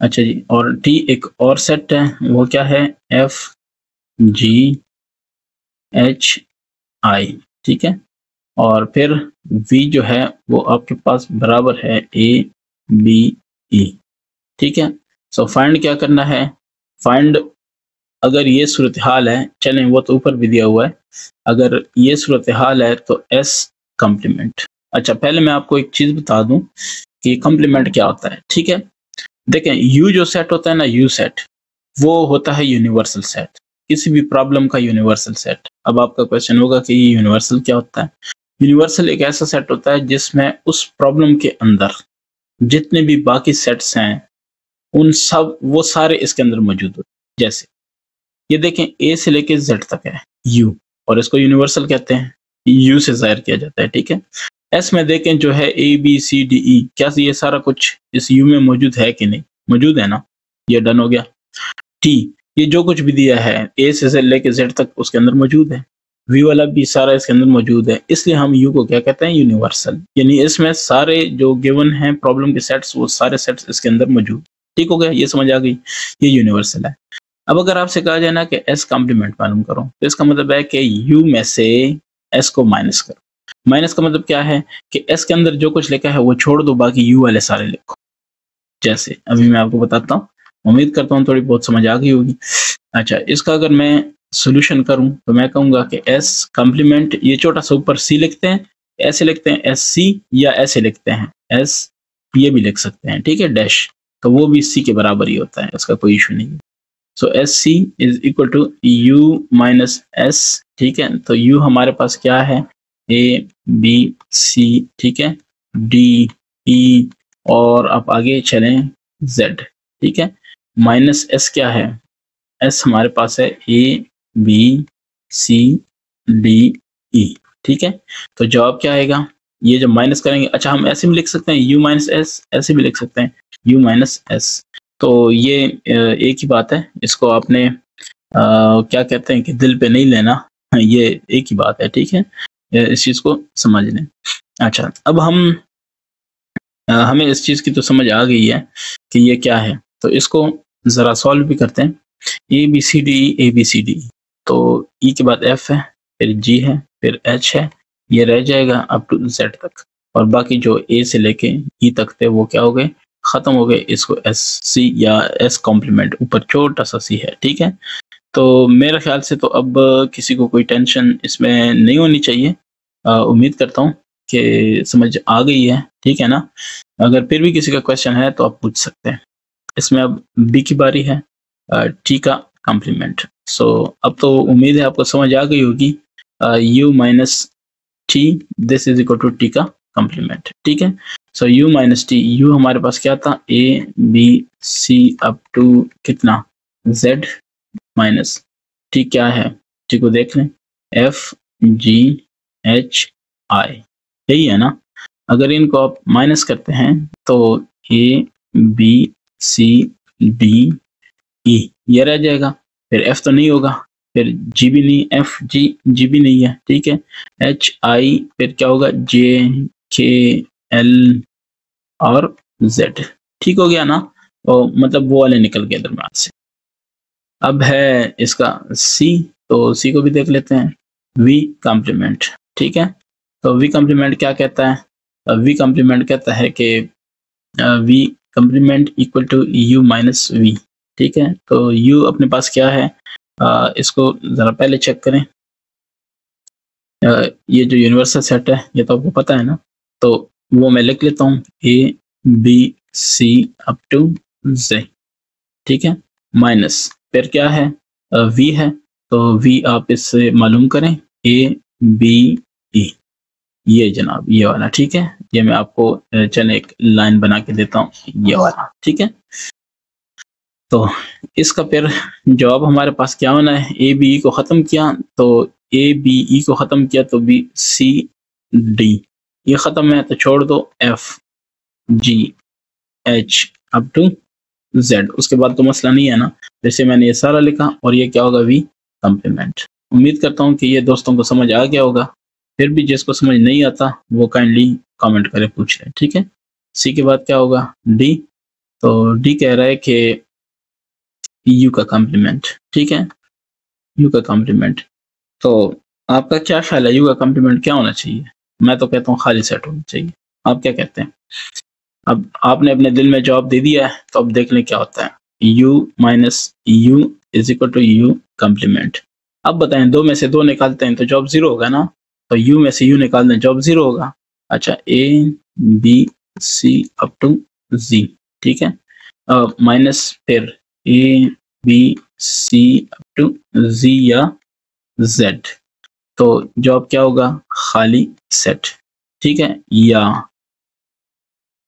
अच्छा जी और टी एक और सेट है। वो क्या है? एफ़ जी एच आई ठीक है? और फिर v जो है वो आपके पास बराबर है ए बी ई ठीक है? सो so, फाइंड क्या करना है? फाइंड अगर ये सूरत हाल है, चलें, वो तो ऊपर भी दिया हुआ है। अगर ये सूरत हाल है तो एस कम्प्लीमेंट अच्छा पहले मैं आपको एक चीज़ बता दूँ कि कम्प्लीमेंट क्या होता है, ठीक है? देखें यू जो सेट होता है ना यू सेट वो होता है यूनिवर्सल सेट किसी भी प्रॉब्लम का यूनिवर्सल सेट अब आपका क्वेश्चन होगा कि ये यूनिवर्सल क्या होता है? यूनिवर्सल एक ऐसा सेट होता है, जिसमें उस प्रॉब्लम के अंदर जितने भी बाकी सेट्स हैं, उन सब, वो सारे इसके अंदर मौजूद होते जैसे ये देखें ए से लेके जेड तक है यू और इसको यूनिवर्सल कहते हैं। यू से ज़ाहिर किया जाता है, ठीक है? एस में देखें, जो है ए बी सी डी ई क्या ये सारा कुछ इस यू में मौजूद है कि नहीं? मौजूद है ना? ये डन हो गया। टी ये जो कुछ भी दिया है ए से लेके जेड तक उसके अंदर मौजूद है। वी वाला भी सारा इसके अंदर मौजूद है, इसलिए हम यू को क्या कहते हैं? यूनिवर्सल यानी इसमें सारे जो गिवन हैं प्रॉब्लम के सेट्स वो सारे सेट्स इसके अंदर मौजूद। ठीक हो गया? ये समझ आ गई, ये यूनिवर्सल है। अब अगर आपसे कहा जाए ना कि एस कॉम्प्लीमेंट मालूम करो तो इसका मतलब है कि यू में से एस को माइनस करो। माइनस का मतलब क्या है कि एस के अंदर जो कुछ लिखा है, वो छोड़ दो, बाकी यू वाले सारे लिखो। जैसे, अभी मैं आपको बताता हूँ। उम्मीद करता हूँ थोड़ी बहुत समझ आ गई होगी। अच्छा इसका अगर मैं सोल्यूशन करूँ तो मैं कहूँगा कि एस कॉम्प्लीमेंट ये छोटा सा ऊपर सी लिखते हैं, ऐसे लिखते हैं एस सी या ऐसे लिखते हैं एस ये भी लिख सकते हैं, ठीक है डैश तो वो भी सी के बराबर ही होता है, इसका कोई इशू नहीं so S C is equal to U minus S ठीक है? तो यू हमारे पास क्या है? ए बी सी ठीक है? डी ई और आप आगे चलें जेड ठीक है? माइनस एस क्या है? एस हमारे पास है ए बी सी डी ई ठीक है? तो जवाब क्या आएगा? ये जब माइनस करेंगे अच्छा हम ऐसे भी लिख सकते हैं यू माइनस एस ऐसे भी लिख सकते हैं यू माइनस एस तो ये एक ही बात है इसको आपने आ, क्या कहते हैं कि दिल पे नहीं लेना [laughs] ये एक ही बात है ठीक है? इस चीज़ को समझ लें। अच्छा अब हम आ, हमें इस चीज़ की तो समझ आ गई है कि ये क्या है तो इसको ज़रा सॉल्व भी करते हैं। A B C D A B C D. तो ई के बाद एफ़ है फिर जी है फिर एच है ये रह जाएगा अप टू जेड तक। और बाकी जो ए से लेके ई तक थे वो क्या हो गए? खत्म हो गए, इसको एस सी या एस कॉम्प्लीमेंट ऊपर छोटा सा सी है, ठीक है? तो मेरे ख्याल से तो अब किसी को कोई टेंशन इसमें नहीं होनी चाहिए। उम्मीद करता हूँ कि समझ आ गई है, ठीक है ना? अगर फिर भी किसी का क्वेश्चन है तो आप पूछ सकते हैं। इसमें अब बी की बारी है टी का कॉम्प्लीमेंट सो अब तो उम्मीद है आपको समझ आ गई होगी U minus T this is equal to T का कॉम्प्लीमेंट ठीक है? So U minus T U हमारे पास क्या था? A B C up to कितना? जेड माइनस टी क्या है? टी को देख लें। एफ़ जी एच आई यही है ना? अगर इनको आप माइनस करते हैं तो ए बी सी डी ई ये रह जाएगा। फिर एफ़ तो नहीं होगा। फिर जी भी नहीं एफ़ जी जी भी नहीं है। ठीक है? एच आई फिर क्या होगा? जे के एल और जेड ठीक हो गया ना? तो मतलब वो वाले निकल गए दरम्यान से। अब है इसका सी तो सी को भी देख लेते हैं। वी कॉम्प्लीमेंट ठीक है? तो वी कॉम्प्लीमेंट क्या कहता है? वी कॉम्प्लीमेंट कहता है कि V complement equal to U minus V ठीक है? तो यू अपने पास क्या है? आ, इसको ज़रा पहले चेक करें। आ, ये जो यूनिवर्सल सेट है ये तो आपको पता है ना? तो वो मैं लिख लेता हूँ A B C up to J ठीक है? माइनस फिर क्या है? वी है तो वी आप इससे मालूम करें ए बी ई ये जनाब, ये वाला, ठीक है? ये मैं आपको चले एक लाइन बना के देता हूँ, ये वाला, ठीक है? तो इसका फिर जवाब हमारे पास क्या होना है? ए बी ई को ख़त्म किया तो ए बी ई को ख़त्म किया तो बी सी डी ये ख़त्म है तो छोड़ दो F G H up to Z उसके बाद तो मसला नहीं है ना? जैसे मैंने ये सारा लिखा और ये क्या होगा वी कम्प्लीमेंट उम्मीद करता हूँ कि ये दोस्तों को समझ आ गया होगा। फिर भी जिसको समझ नहीं आता, वो काइंडली कमेंट करे, पूछ ले, ठीक है? सी के बाद क्या होगा? डी तो डी कह रहा है कि यू का कॉम्प्लीमेंट ठीक है? यू का कॉम्प्लीमेंट तो आपका क्या ख्याल है? यू का कॉम्प्लीमेंट क्या होना चाहिए? मैं तो कहता हूँ खाली सेट होनी चाहिए। आप क्या कहते हैं? अब आपने अपने दिल में जवाब दे दिया है तो अब देख लें क्या होता है। U minus U is equal to U complement अब बताएँ दो में से दो निकालते हैं तो जॉब ज़ीरो होगा ना? तो u में से u निकाल दें जॉब ज़ीरो होगा। अच्छा A B C up to G ठीक है? माइनस uh, फिर A B C up to G या जेड तो जॉब क्या होगा? खाली सेट ठीक है? या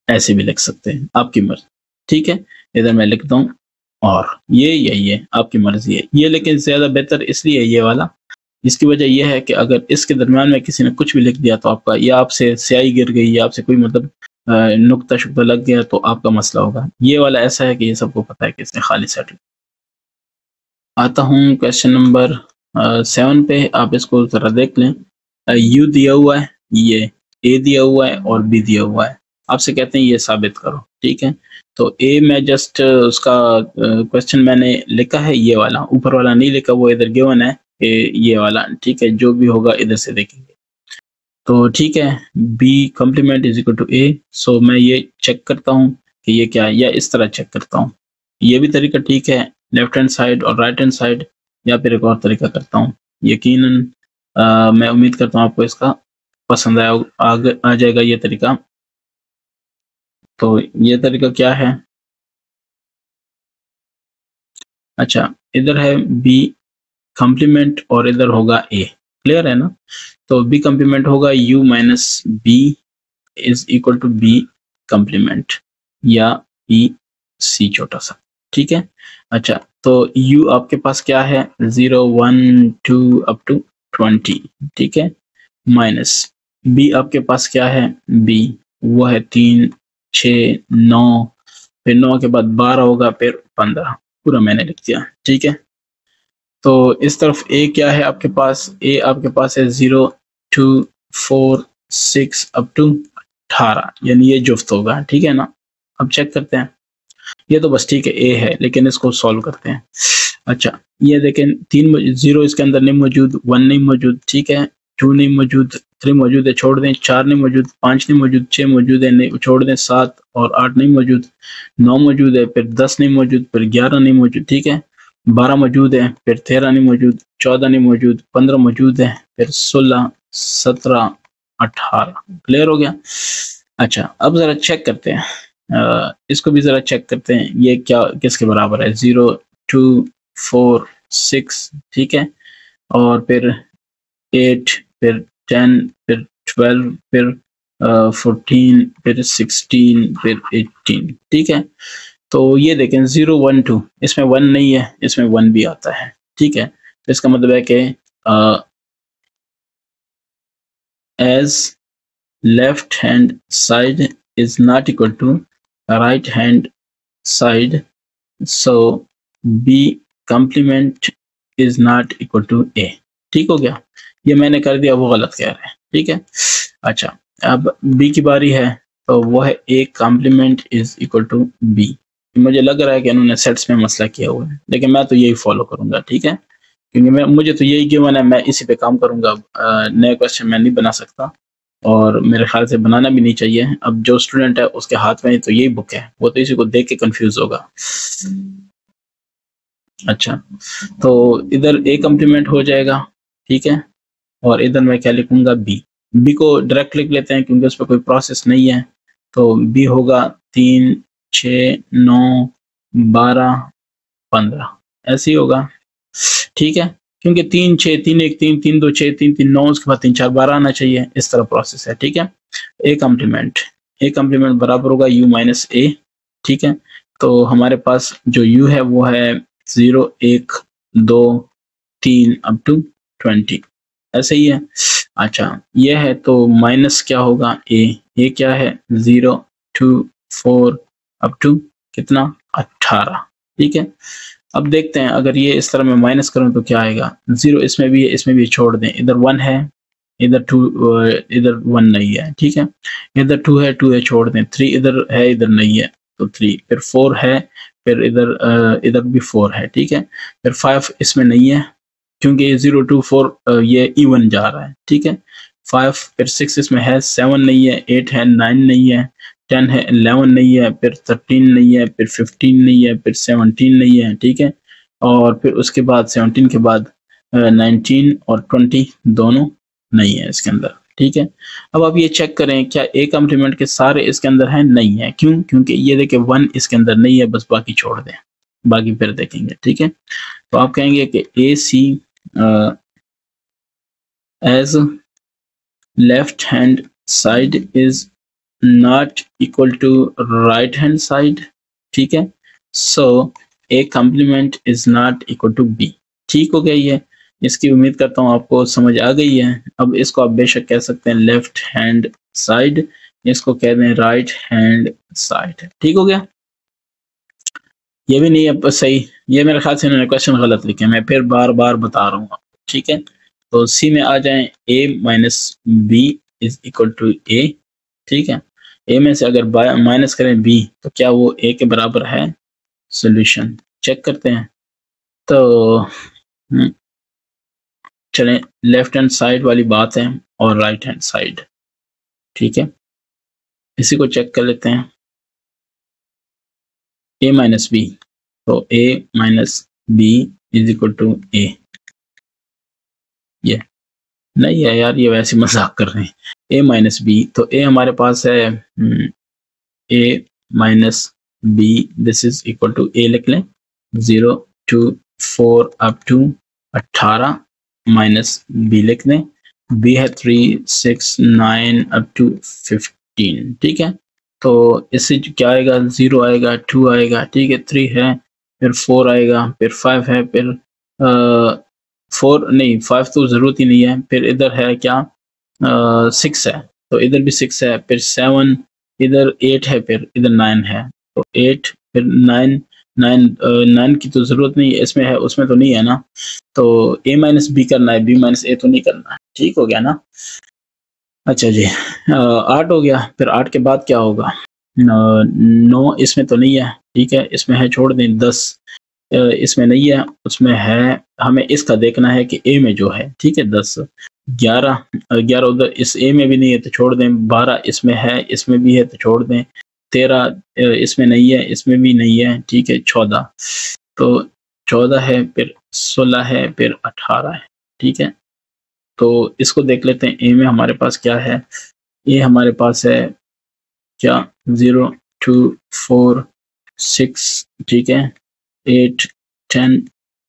ऐसे भी लिख सकते हैं, आपकी मर्ज़ी। ठीक है? इधर मैं लिखता हूँ, और ये, या, ये, आपकी मर्ज़ी है। ये लेकिन ज़्यादा बेहतर इसलिए ये वाला, इसकी वजह यह है कि अगर इसके दरम्यान में किसी ने कुछ भी लिख दिया तो आपका, या आपसे स्याही गिर गई, या आपसे कोई मतलब नुकता शुक्ता लग गया तो आपका मसला होगा। ये वाला ऐसा है कि ये सबको पता है कि इसने खाली सेट आता हूँ क्वेश्चन नंबर सेवन पे आप इसको ज़रा देख लें। यू दिया हुआ है ये ए दिया हुआ है और बी दिया हुआ है। आपसे कहते हैं ये साबित करो ठीक है? तो ए में जस्ट उसका क्वेश्चन मैंने लिखा है ये वाला। ऊपर वाला नहीं लिखा वो इधर गिवन है ए, ये वाला ठीक है? जो भी होगा इधर से देखेंगे। तो ठीक है B complement is equal to A so मैं ये चेक करता हूँ कि ये क्या है या इस तरह चेक करता हूँ। ये भी तरीका ठीक है लेफ़्ट हैंड साइड और राइट हैंड साइड या फिर एक और तरीका करता हूँ। यकीनन मैं उम्मीद करता हूँ आपको इसका पसंद आया आ जाएगा ये तरीका। तो ये तरीका क्या है? अच्छा इधर है बी कम्प्लीमेंट और इधर होगा ए क्लियर है ना? तो बी कम्प्लीमेंट होगा U minus B is equal to B complement या बी सी छोटा सा। ठीक है? अच्छा तो u आपके पास क्या है? Zero one two up to twenty ठीक है? माइनस b आपके पास क्या है? b वो है तीन छ नौ, फिर नौ के बाद बारह होगा, फिर पंद्रह, पूरा मैंने लिख दिया, ठीक है? तो इस तरफ़ ए क्या है आपके पास? ए आपके पास है zero two four six up to अठारह, यानी ये जुफ्त होगा, ठीक है ना? अब चेक करते हैं। ये तो बस ठीक है ए है लेकिन इसको सॉल्व करते हैं अच्छा ये देखें तीन ज़ीरो इसके अंदर नहीं मौजूद वन नहीं मौजूद ठीक है टू नहीं मौजूद थ्री मौजूद है छोड़ दें चार नहीं मौजूद पाँच नहीं मौजूद छः मौजूद है नहीं छोड़ दें सात और आठ नहीं मौजूद नौ मौजूद है फिर दस नहीं मौजूद फिर ग्यारह नहीं मौजूद ठीक है बारह मौजूद है फिर तेरह नहीं मौजूद चौदह नहीं मौजूद पंद्रह मौजूद है फिर सोलह सत्रह अठारह क्लियर हो गया अच्छा अब ज़रा चेक करते हैं इसको भी ज़रा चेक करते हैं, ये क्या, किसके बराबर है? ज़ीरो टू फोर सिक्स ठीक है? और फिर एट फिर टेन फिर ट्वेल्व फिर फोर्टीन फिर सिक्सटीन फिर एटीन ठीक है? तो ये देखें ज़ीरो वन टू इसमें वन नहीं है, इसमें वन भी आता है, ठीक है? तो इसका मतलब है कि as left hand side is not equal to right hand side so B complement is not equal to A ठीक हो गया? ये मैंने कर दिया, वो गलत कह रहे हैं। ठीक है? अच्छा अब बी की बारी है तो वो है A complement is equal to B मुझे लग रहा है कि इन्होंने सेट्स में मसला किया हुआ है। लेकिन मैं तो यही फॉलो करूँगा, ठीक है? क्योंकि मैं, मुझे तो यही गिवन है, मैं इसी पे काम करूँगा। नए क्वेश्चन मैं नहीं बना सकता। और मेरे ख्याल से बनाना भी नहीं चाहिए। अब जो स्टूडेंट है, उसके हाथ में तो यही बुक है। वो तो इसी को देख के कंफ्यूज होगा। अच्छा तो इधर ए कम्प्लीमेंट हो जाएगा, ठीक है? और इधर मैं क्या लिखूँगा? बी बी को डायरेक्ट लिख लेते हैं क्योंकि उस पर कोई प्रोसेस नहीं है। तो बी होगा तीन छ नौ, बारह, पंद्रह। ऐसे ही होगा। ठीक है? क्योंकि तीन छः तीन एक, तीन तीन दो छः तीन तीन नौ, उसके बाद तीन चार, बारह आना चाहिए। इस तरह प्रोसेस है, ठीक है? ए कम्प्लीमेंट ए कम्प्लीमेंट बराबर होगा यू माइनस ए ठीक है? तो हमारे पास जो यू है, वो है ज़ीरो एक, दो, तीन अप टू ट्वेंटी ऐसे ही है। अच्छा ये है तो माइनस क्या होगा? ए ये क्या है? Zero two four up to कितना? अट्ठारह, ठीक है? अब देखते हैं, अगर ये इस तरह में माइनस करूँ तो क्या आएगा? ज़ीरो इसमें भी है, इसमें भी छोड़ दें। इधर वन है, इधर टू इधर वन नहीं है, ठीक है? इधर टू है टू है, छोड़ दें। थ्री इधर है, इधर नहीं है तो थ्री फिर फोर है, फिर इधर इधर भी फोर है, ठीक है? फिर फाइव इसमें नहीं है, क्योंकि ये ज़ीरो टू फोर ये इवन जा रहा है, ठीक है? फाइव फिर सिक्स इसमें है सेवन नहीं है एट है नाइन नहीं है टेन है एलेवन नहीं है, फिर थर्टीन नहीं है, फिर फिफ्टीन नहीं है, फिर सेवनटीन नहीं है, ठीक है? और फिर उसके बाद, सेवनटीन के बाद नाइनटीन और ट्वेंटी दोनों नहीं है इसके अंदर, ठीक है? अब आप ये चेक करें, क्या ए कम्प्लीमेंट के सारे इसके अंदर हैं? नहीं है। क्यों? क्योंकि ये देखे वन इसके अंदर नहीं है, बस बाकी छोड़ दें। बाकी फिर देखेंगे, ठीक है? तो आप कहेंगे कि A C edge left hand side is not equal to right hand side ठीक है? So A complement is not equal to B ठीक हो गया ये इसकी उम्मीद करता हूँ आपको समझ आ गई है। अब इसको आप बेशक कह सकते हैं लेफ़्ट हैंड साइड इसको कह दें राइट हैंड साइड ठीक हो गया? ये भी नहीं है सही। ये मेरे ख्याल से इन्होंने क्वेश्चन गलत लिखे मैं फिर बार बार बता रहा हूँ आपको, ठीक है? तो सी में आ जाए। A minus B is equal to A ठीक है? ए में से अगर माइनस करें बी तो क्या वो ए के बराबर है? सोल्यूशन चेक करते हैं। तो हम्म, चलें लेफ़्ट हैंड साइड वाली बात है और राइट हैंड साइड ठीक है? इसी को चेक कर लेते हैं। ए माइनस बी तो A minus B is equal to A ये नहीं है यार ये वैसे मज़ाक कर रहे हैं। ए माइनस बी तो ए हमारे पास है A minus B this is equal to A लिख लें zero two four up to अट्ठारह माइनस बी लिख दें बी है three six nine up to fifteen ठीक है? तो इससे क्या आएगा? ज़ीरो आएगा टू आएगा, ठीक है थ्री है, फिर फोर आएगा, फिर फाइव है, फिर फोर नहीं फाइव तो ज़रूरत ही नहीं है, फिर इधर है क्या? सिक्स है। तो इधर भी सिक्स है, फिर सेवन इधर एट है, फिर इधर नाइन है। तो एट फिर नाइन नाइन नाइन की तो ज़रूरत नहीं है इसमें है, उसमें तो नहीं है ना। तो ए माइनस बी करना है बी माइनस ए तो नहीं करना है। ठीक हो गया ना? अच्छा जी। आठ हो गया, फिर आठ के बाद क्या होगा? नौ इसमें तो नहीं है, ठीक है? इसमें है, छोड़ दें, दस। इसमें नहीं है, उसमें है, हमें इसका देखना है कि ए में जो है, ठीक है, दस। ग्यारह ग्यारह उधर, इस ए में भी नहीं है तो छोड़ दें। बारह इसमें है, इसमें भी है तो छोड़ दें। तेरह इसमें नहीं है, इसमें भी नहीं है, ठीक है, चौदह। तो चौदह है, फिर सोलह है, फिर अठारह है, ठीक है। तो इसको देख लेते हैं ए में हमारे पास क्या है? ए हमारे पास है, क्या? ज़ीरो, टू, फोर, सिक्स, ठीक है। Eight, ten,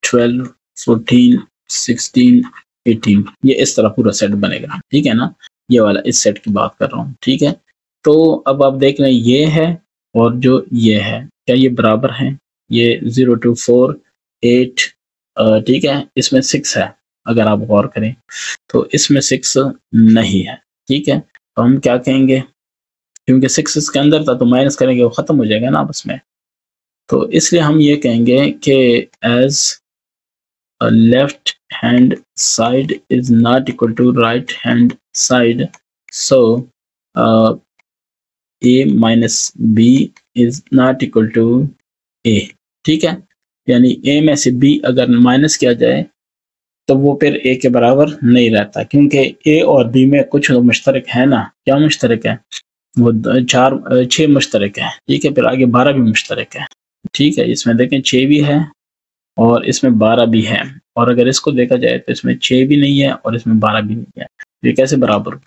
twelve, fourteen, sixteen eighteen ये इस तरह पूरा सेट बनेगा। ठीक है ना? ये वाला इस सेट की बात कर रहा हूँ। ठीक है? तो अब आप देख रहे हैं ये है और जो ये है। क्या ये बराबर है? ये ज़ीरो टू फोर एट ठीक है? इसमें सिक्स है, अगर आप गौर करें। तो इसमें सिक्स नहीं है। ठीक है? तो हम क्या कहेंगे? क्योंकि सिक्स इसके अंदर था तो माइनस करेंगे, वो ख़त्म हो जाएगा ना आपस में। तो इसलिए हम ये कहेंगे कि as left hand side is not equal to right hand side so A minus B is not equal to A ठीक है? यानी ए में से बी अगर माइनस किया जाए तो वो फिर ए के बराबर नहीं रहता, क्योंकि ए और बी में कुछ मुश्तरक है ना? क्या मुश्तरक है? वो चार छः मुश्तरक है। ठीक है, फिर आगे बारह भी मुश्तरक है। ठीक है, इसमें देखें छः भी है और इसमें बारह भी है। और अगर इसको देखा जाए तो इसमें छः भी नहीं है और इसमें बारह भी नहीं है। तो ये कैसे बराबर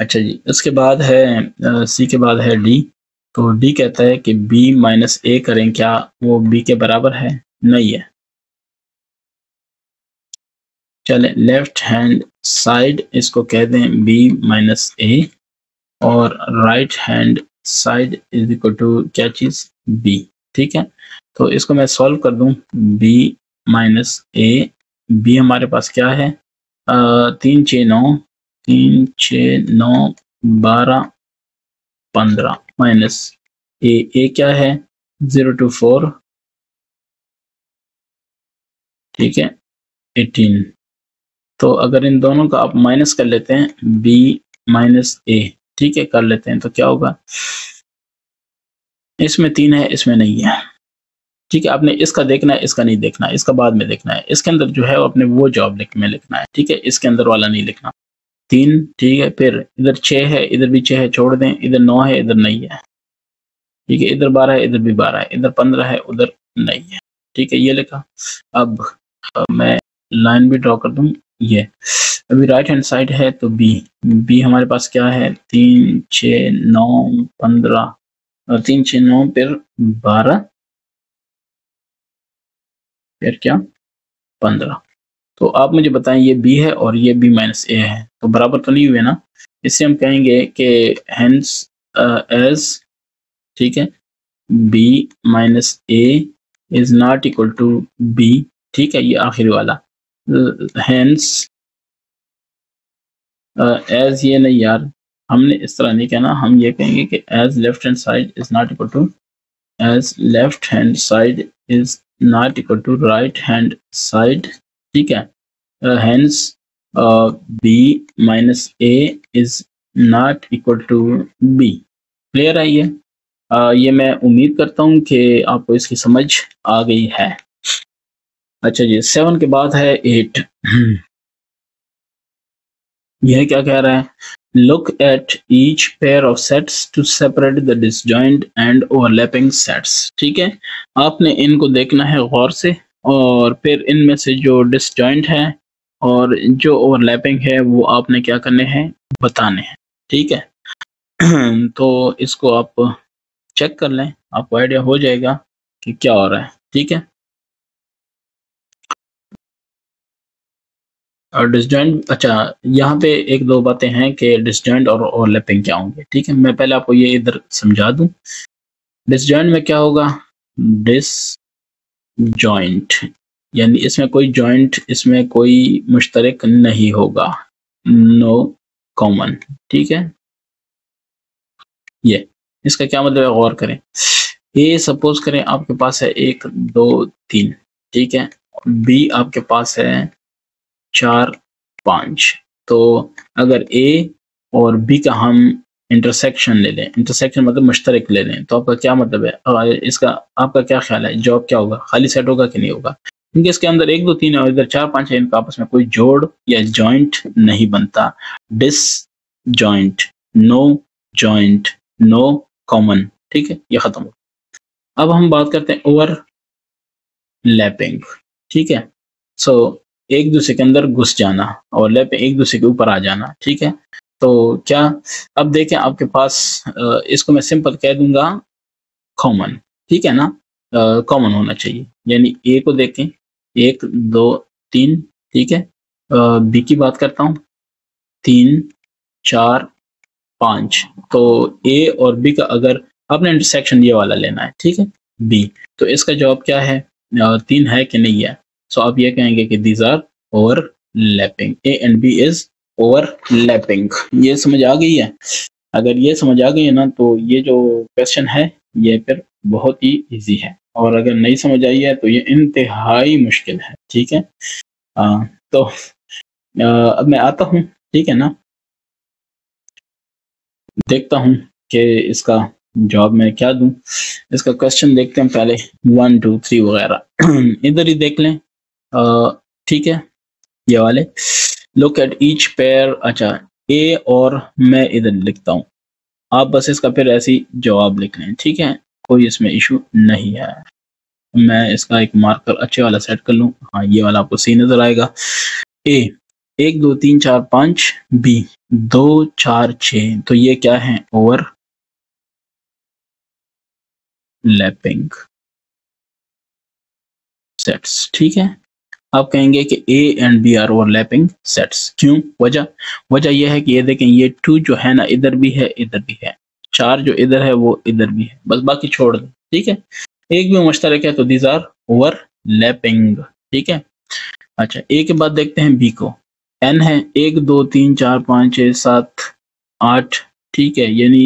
अच्छा जी उसके बाद है सी के बाद है डी तो डी कहता है कि बी माइनस ए करें, क्या वो बी के बराबर है? नहीं है। चले लेफ़्ट हैंड साइड इसको कह दें बी माइनस ए और right hand side is equal to क्या चीज़? बी ठीक है? तो इसको मैं सॉल्व कर दूँ बी माइनस ए बी हमारे पास क्या है? आ, तीन छ नौ तीन छ नौ बारह पंद्रह माइनस ए ए क्या है? ज़ीरो टू फोर ठीक है? एटीन तो अगर इन दोनों का आप माइनस कर लेते हैं बी माइनस ए ठीक है? कर लेते हैं तो क्या होगा? इसमें तीन है इसमें नहीं है। ठीक है, आपने इसका देखना है, इसका नहीं देखना है, इसका बाद में देखना है। इसके अंदर जो है वो अपने वो जॉब लिख, में लिखना है, ठीक है? इसके अंदर वाला नहीं लिखना। तीन, ठीक है, फिर इधर छः है, इधर भी छः है, छोड़ दें। इधर नौ है, इधर नहीं है। ठीक है, इधर बारह है, इधर भी बारह है। इधर पंद्रह है, उधर नहीं है। ठीक है, ये लिखा। अब मैं लाइन भी ड्रॉ कर दूँ। ये, अभी राइट हैंड साइड है तो बी बी हमारे पास क्या है? तीन छ नौ, पंद्रह तीन छ नौ, फिर बारह। फिर क्या? पंद्रह। तो आप मुझे बताएँ, ये बी है और ये बी माइनस ए है। तो बराबर तो नहीं हुए ना? इससे हम कहेंगे कि हेंस एज ठीक है? B minus A is not equal to B ठीक है? ये आखिरी वाला। हेंस एज ये नहीं यार। हमने इस तरह नहीं कहना। हम ये कहेंगे कि as left hand side is not equal to as left hand side is not equal to right hand side ठीक है? Hence B minus A is not equal to B clear है ये? Uh, ये मैं उम्मीद करता हूँ कि आपको इसकी समझ आ गई है। अच्छा जी सेवन के बाद है एट [clears throat] यह क्या कह रहा है? Look at each pair of sets to separate the disjoint and overlapping sets ठीक है? आपने इनको देखना है गौर से, और फिर इनमें से जो डिसजॉइंट है और जो ओवरलैपिंग है, वो आपने क्या करने हैं? बताने हैं, ठीक है? [clears throat] तो इसको आप चेक कर लें, आपको आइडिया हो जाएगा कि क्या हो रहा है, ठीक है? और डिसजॉइंट अच्छा यहाँ पे एक दो बातें हैं कि डिसजॉइंट और ओवरलैपिंग क्या होंगे, ठीक है? मैं पहले आपको ये इधर समझा दूँ। डिसजॉइंट में क्या होगा? डिस जॉइंट यानी इसमें कोई जॉइंट इसमें कोई मुश्तरक नहीं होगा। नो कॉमन ठीक है? ये, इसका क्या मतलब है? गौर करें। ए सपोज़ करें आपके पास है एक, दो, तीन, ठीक है? बी आपके पास है चार पाँच। तो अगर ए और बी का हम इंटरसेक्शन ले लें इंटरसेक्शन मतलब मुश्तरक ले लें तो आपका क्या मतलब है? और इसका आपका क्या ख्याल है? जॉब क्या होगा? खाली सेट होगा कि नहीं होगा? क्योंकि इसके अंदर एक दो तीन है और इधर चार पाँच है इनका आपस में कोई जोड़ या जॉइंट नहीं बनता। Disjoint no joint no common ठीक है? ये खत्म हो अब हम बात करते हैं ओवर लैपिंग ठीक है? सो so, एक दूसरे के अंदर घुस जाना और लैप एक दूसरे के ऊपर आ जाना, ठीक है? तो क्या, अब देखें आपके पास इसको मैं सिंपल कह दूँगा कॉमन, ठीक है ना? कॉमन होना चाहिए, यानी ए को देखें, एक, दो, तीन, ठीक है? बी की बात करता हूँ, तीन, चार, पाँच तो ए और बी का अगर आपने इंटरसेक्शन ये वाला लेना है, ठीक है? बी तो इसका जवाब क्या है? तीन है कि नहीं है? सो आप ये कहेंगे कि these are over overlapping A and B is overlapping ये समझ आ गई है? अगर ये समझ आ गई है ना तो ये जो क्वेश्चन है ये फिर बहुत ही इजी है। और अगर नहीं समझ आई है तो ये इंतहाई मुश्किल है ठीक है? आ, तो आ, अब मैं आता हूँ ठीक है ना? देखता हूँ कि इसका जवाब मैं क्या दूँ। इसका क्वेश्चन देखते हैं पहले वन टू थ्री वगैरह। [clears throat] इधर ही देख लें। ठीक है, ये वाले। लुक एट ईच पेयर अच्छा ए और मैं इधर लिखता हूँ। आप बस इसका फिर ऐसी जवाब लिख लें, ठीक है? कोई इसमें इशू नहीं है। मैं इसका एक मार्कर अच्छे वाला सेट कर लूँ। हाँ ये वाला आपको सी नज़र आएगा। ए एक, दो, तीन, चार, पाँच बी दो, चार, छ। तो ये क्या है? ओवर लैपिंग सेट्स ठीक है? आप कहेंगे कि A and B are overlapping sets क्यों? वजह वजह यह है कि ये देखें, ये टू जो है ना, इधर भी है, इधर भी है। चार जो इधर है, वो इधर भी है। बस बाकी छोड़ दें, ठीक है? एक भी मुश्तरक है तो दीज आर ओवर लैपिंग ठीक है? अच्छा ए के बाद देखते हैं बी को। एन है एक, दो, तीन, चार, पाँच, छः, सात, आठ, ठीक है? यानी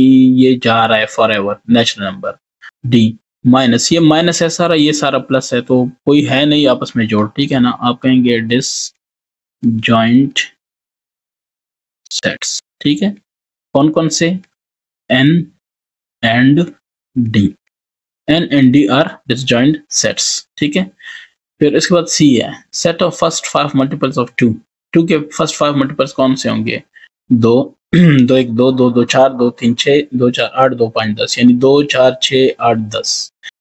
ये जा रहा है forever natural number D minus, ये माइनस है सारा, ये सारा प्लस है तो कोई है नहीं आपस में जोड़, ठीक है ना? आप कहेंगे डिस जॉइंट सेट्स, ठीक है? कौन कौन से? N and D, N and D are disjoint sets, ठीक है? फिर इसके बाद सी है, set of first five multiples of two two के फ़र्स्ट फाइव मल्टीपल्स कौन से होंगे? दो दो एक दो दो दो चार दो तीन छः दो चार आठ दो पाँच दस यानी दो चार छः आठ दस।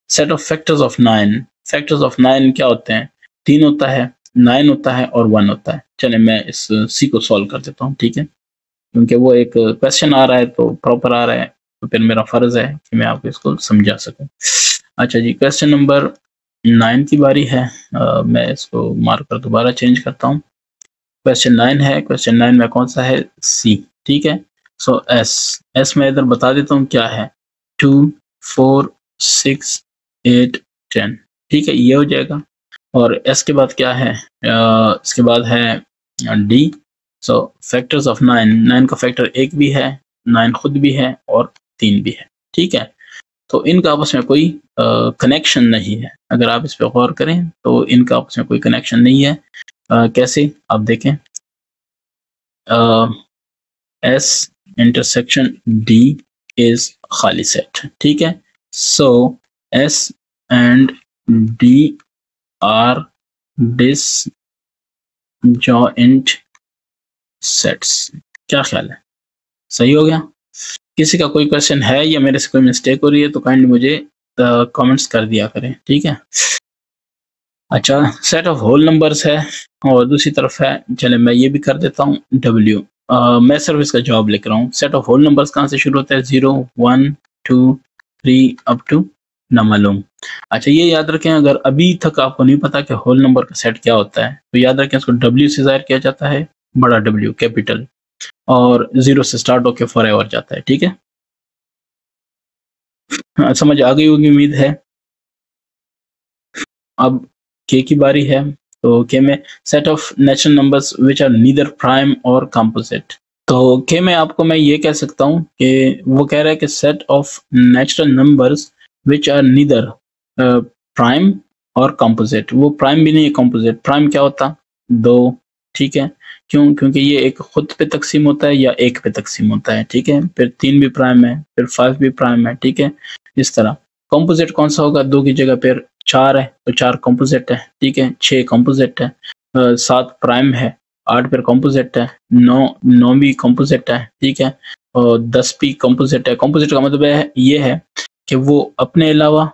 Set of factors of nine factors of nine क्या होते हैं? तीन होता है नाइन होता है और वन होता है। चले मैं इस सी को सॉल्व कर देता हूँ ठीक है? क्योंकि वो एक क्वेश्चन आ रहा है तो प्रॉपर आ रहा है तो फिर मेरा फ़र्ज़ है कि मैं आपको इसको समझा सकूँ। अच्छा जी क्वेश्चन नंबर नाइन की बारी है। आ, मैं इसको मार्कर दोबारा चेंज करता हूँ। क्वेश्चन नाइन है क्वेश्चन नाइन में कौन सा है? सी ठीक है? सो एस एस मैं इधर बता देता हूँ क्या है। Two four six eight ten ठीक है ये हो जाएगा। और एस के बाद क्या है? आ, इसके बाद है D so factors of nine nine का फैक्टर एक भी है नाइन खुद भी है और तीन भी है। ठीक है? तो इनका आपस में कोई कनेक्शन नहीं है। अगर आप इस पर गौर करें तो इनका आपस में कोई कनेक्शन नहीं है। आ, कैसे? आप देखें। एस इंटरसेक्शन डी इज़ खाली सेट ठीक है? So S and D are disjoint sets क्या ख्याल है? सही हो गया? किसी का कोई क्वेश्चन है या मेरे से कोई मिस्टेक हो रही है तो काइंडली मुझे कमेंट्स कर दिया करें, ठीक है? अच्छा सेट ऑफ़ होल नंबर्स है और दूसरी तरफ़ है, चले मैं ये भी कर देता हूँ डब्ल्यू मैं सर्विस का जॉब लिख रहा हूँ। सेट ऑफ़ होल नंबर्स कहाँ से शुरू होता है? Zero one two three up to नमालूम। अच्छा ये याद रखें अगर अभी तक आपको नहीं पता कि होल नंबर का सेट क्या होता है तो याद रखें इसको डब्ल्यू से ज़ाहिर किया जाता है बड़ा डब्ल्यू कैपिटल और ज़ीरो से स्टार्ट होकर फॉर एवर जाता है ठीक है? हाँ, समझ आ गई होगी उम्मीद है। अब के की बारी है। तो के में set of natural numbers which are neither prime और कंपोजिट तो के में आपको मैं ये कह सकता हूँ कि वो कह रहा है कि set of natural numbers which are neither prime और कंपोजिट वो प्राइम भी नहीं है कंपोजिट प्राइम क्या होता? दो. ठीक है? क्यों? क्योंकि ये एक खुद पे तकसीम होता है या एक पे तकसीम होता है. ठीक है? फिर तीन भी प्राइम है, फिर फाइव भी प्राइम है. ठीक है? इस तरह. कॉम्पोजिट कौन सा होगा? दो की जगह फिर चार है तो चार कॉम्पोजिट है, ठीक है? छह कॉम्पोजिट है सात प्राइम है, आठ फिर कॉम्पोजिट है, नौ नौ भी कॉम्पोजिट है, ठीक है? और दस भी कॉम्पोजिट है। कॉम्पोजिट का मतलब है, ये है कि वो अपने अलावा,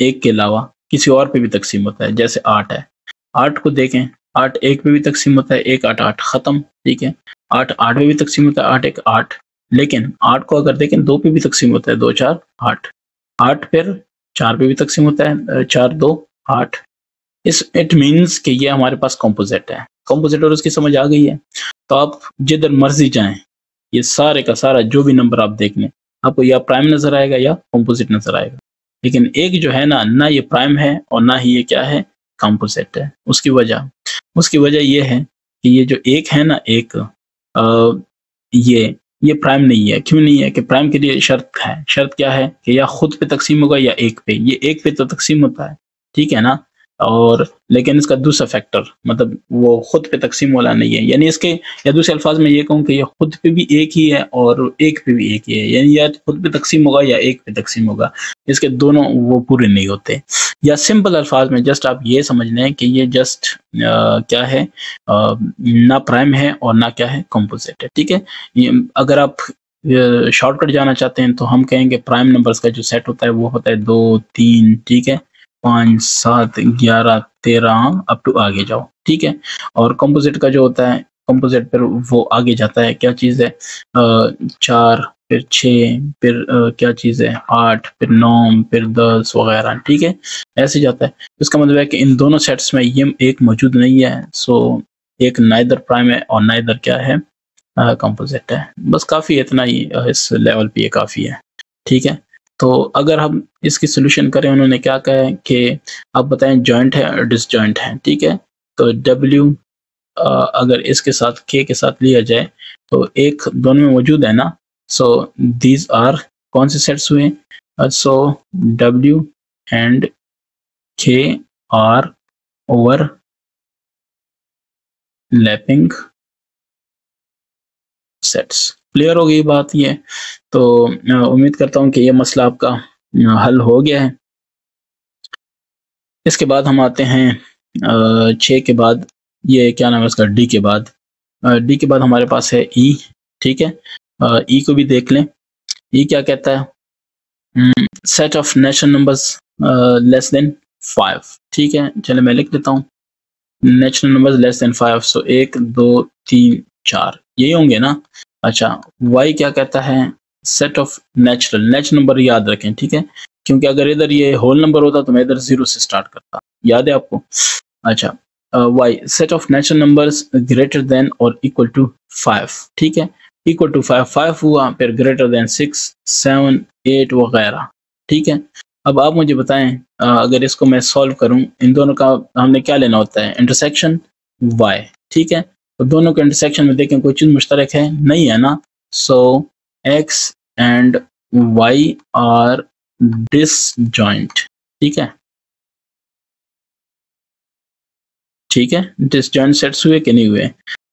एक के अलावा किसी और पे भी तकसीम होता है, जैसे आठ है। आठ को देखें, आठ एक पे भी तकसीम होता है, एक आठ आठ खत्म, ठीक है? आठ आठ में भी तकसीम होता है, आठ एक आठ, लेकिन आठ को अगर देखें, दो पे भी तकसीम होता है, दो चार आठ। आठ फिर चार पे भी तकसीम होता है चार दो आठ। इस इट मीन्स कि ये हमारे पास कॉम्पोजिट है। कॉम्पोजिट और उसकी समझ आ गई है। तो आप जिधर मर्ज़ी जाएँ ये सारे का सारा जो भी नंबर आप देख लें आपको या प्राइम नज़र आएगा या कॉम्पोजिट नज़र आएगा। लेकिन एक जो है ना ना ये प्राइम है और ना ही ये क्या है? कॉम्पोजिट है। उसकी वजह उसकी वजह ये है कि ये जो एक है ना एक आ, ये ये प्राइम नहीं है। क्यों नहीं है? कि प्राइम के लिए शर्त है। शर्त क्या है? कि या खुद पे तकसीम होगा या एक पे। ये एक पे तो तकसीम होता है। ठीक है ना? और लेकिन इसका दूसरा फैक्टर मतलब वो खुद पे तकसीम वाला नहीं है। यानी इसके या दूसरे अल्फाज में ये कहूँ कि ये खुद पे भी एक ही है और एक पे भी एक ही है। यानी या खुद पे तकसीम होगा या एक पे तकसीम होगा। इसके दोनों वो पूरे नहीं होते। या सिंपल अल्फाज में जस्ट आप ये समझ लें कि ये जस्ट आ, क्या है आ, ना प्राइम है और ना क्या है कॉम्पोजिट है। ठीक है? अगर आप शॉर्टकट जाना चाहते हैं तो हम कहेंगे प्राइम नंबर्स का जो सेट होता है वो होता है दो तीन ठीक है? पाँच, सात, ग्यारह, तेरह अप टू आगे जाओ, ठीक है? और कंपोजिट का जो होता है कंपोजिट पर वो आगे जाता है, क्या चीज़ है? चार, फिर छः, फिर क्या चीज़ है? आठ, फिर नौ, फिर दस वगैरह, ठीक है? ऐसे जाता है। इसका मतलब है कि इन दोनों सेट्स में ये एक मौजूद नहीं है सो एक नाइदर प्राइम है और नाइदर क्या है? कंपोजिट है। बस काफ़ी इतना ही इस लेवल पे ये काफ़ी है, ठीक है? तो अगर हम इसकी सोल्यूशन करें, उन्होंने क्या कहा है कि आप बताएँ जॉइंट है और डिसजॉइंट है, ठीक है? तो डब्ल्यू अगर इसके साथ के के साथ लिया जाए तो एक दोनों में मौजूद है ना? सो दीज आर कौन से सेट्स हुए? So W and K are overlapping sets clear हो गई बात ये। तो उम्मीद करता हूँ कि ये मसला आपका हल हो गया है। इसके बाद हम आते हैं छ के बाद, ये क्या नाम है उसका, डी के बाद। डी के बाद हमारे पास है ई, ठीक है? ई को भी देख लें। ई क्या कहता है? Set of natural numbers less than five ठीक है? चले मैं लिख देता हूँ। Natural numbers less than five so एक, दो, तीन, चार, यही होंगे ना? अच्छा वाई क्या कहता है? Set of natural natural number याद रखें, ठीक है? क्योंकि अगर इधर ये होल नंबर होता तो मैं इधर ज़ीरो से स्टार्ट करता। याद है आपको? अच्छा Y set of natural numbers greater than और इक्वल टू फाइव ठीक है? इक्वल टू फाइव फाइव हुआ, फिर greater than six seven eight वगैरह, ठीक है? अब आप मुझे बताएँ अगर इसको मैं सॉल्व करूँ, इन दोनों का हमने क्या लेना होता है? इंटरसेक्शन वाई ठीक है? तो दोनों के इंटरसेक्शन में देखें, कोई चीज़ मुश्तरक है? नहीं है ना? So X and Y are disjoint ठीक है? ठीक है? डिसजॉइंट सेट्स हुए कि नहीं हुए?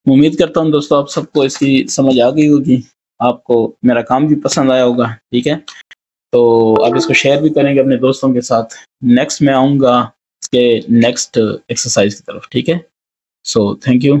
उम्मीद करता हूँ दोस्तों आप सबको इसकी समझ आ गई होगी। आपको मेरा काम भी पसंद आया होगा। ठीक है? तो आप इसको शेयर भी करेंगे अपने दोस्तों के साथ। नेक्स्ट मैं आऊँगा इसके नेक्स्ट एक्सरसाइज की तरफ़। ठीक है? So thank you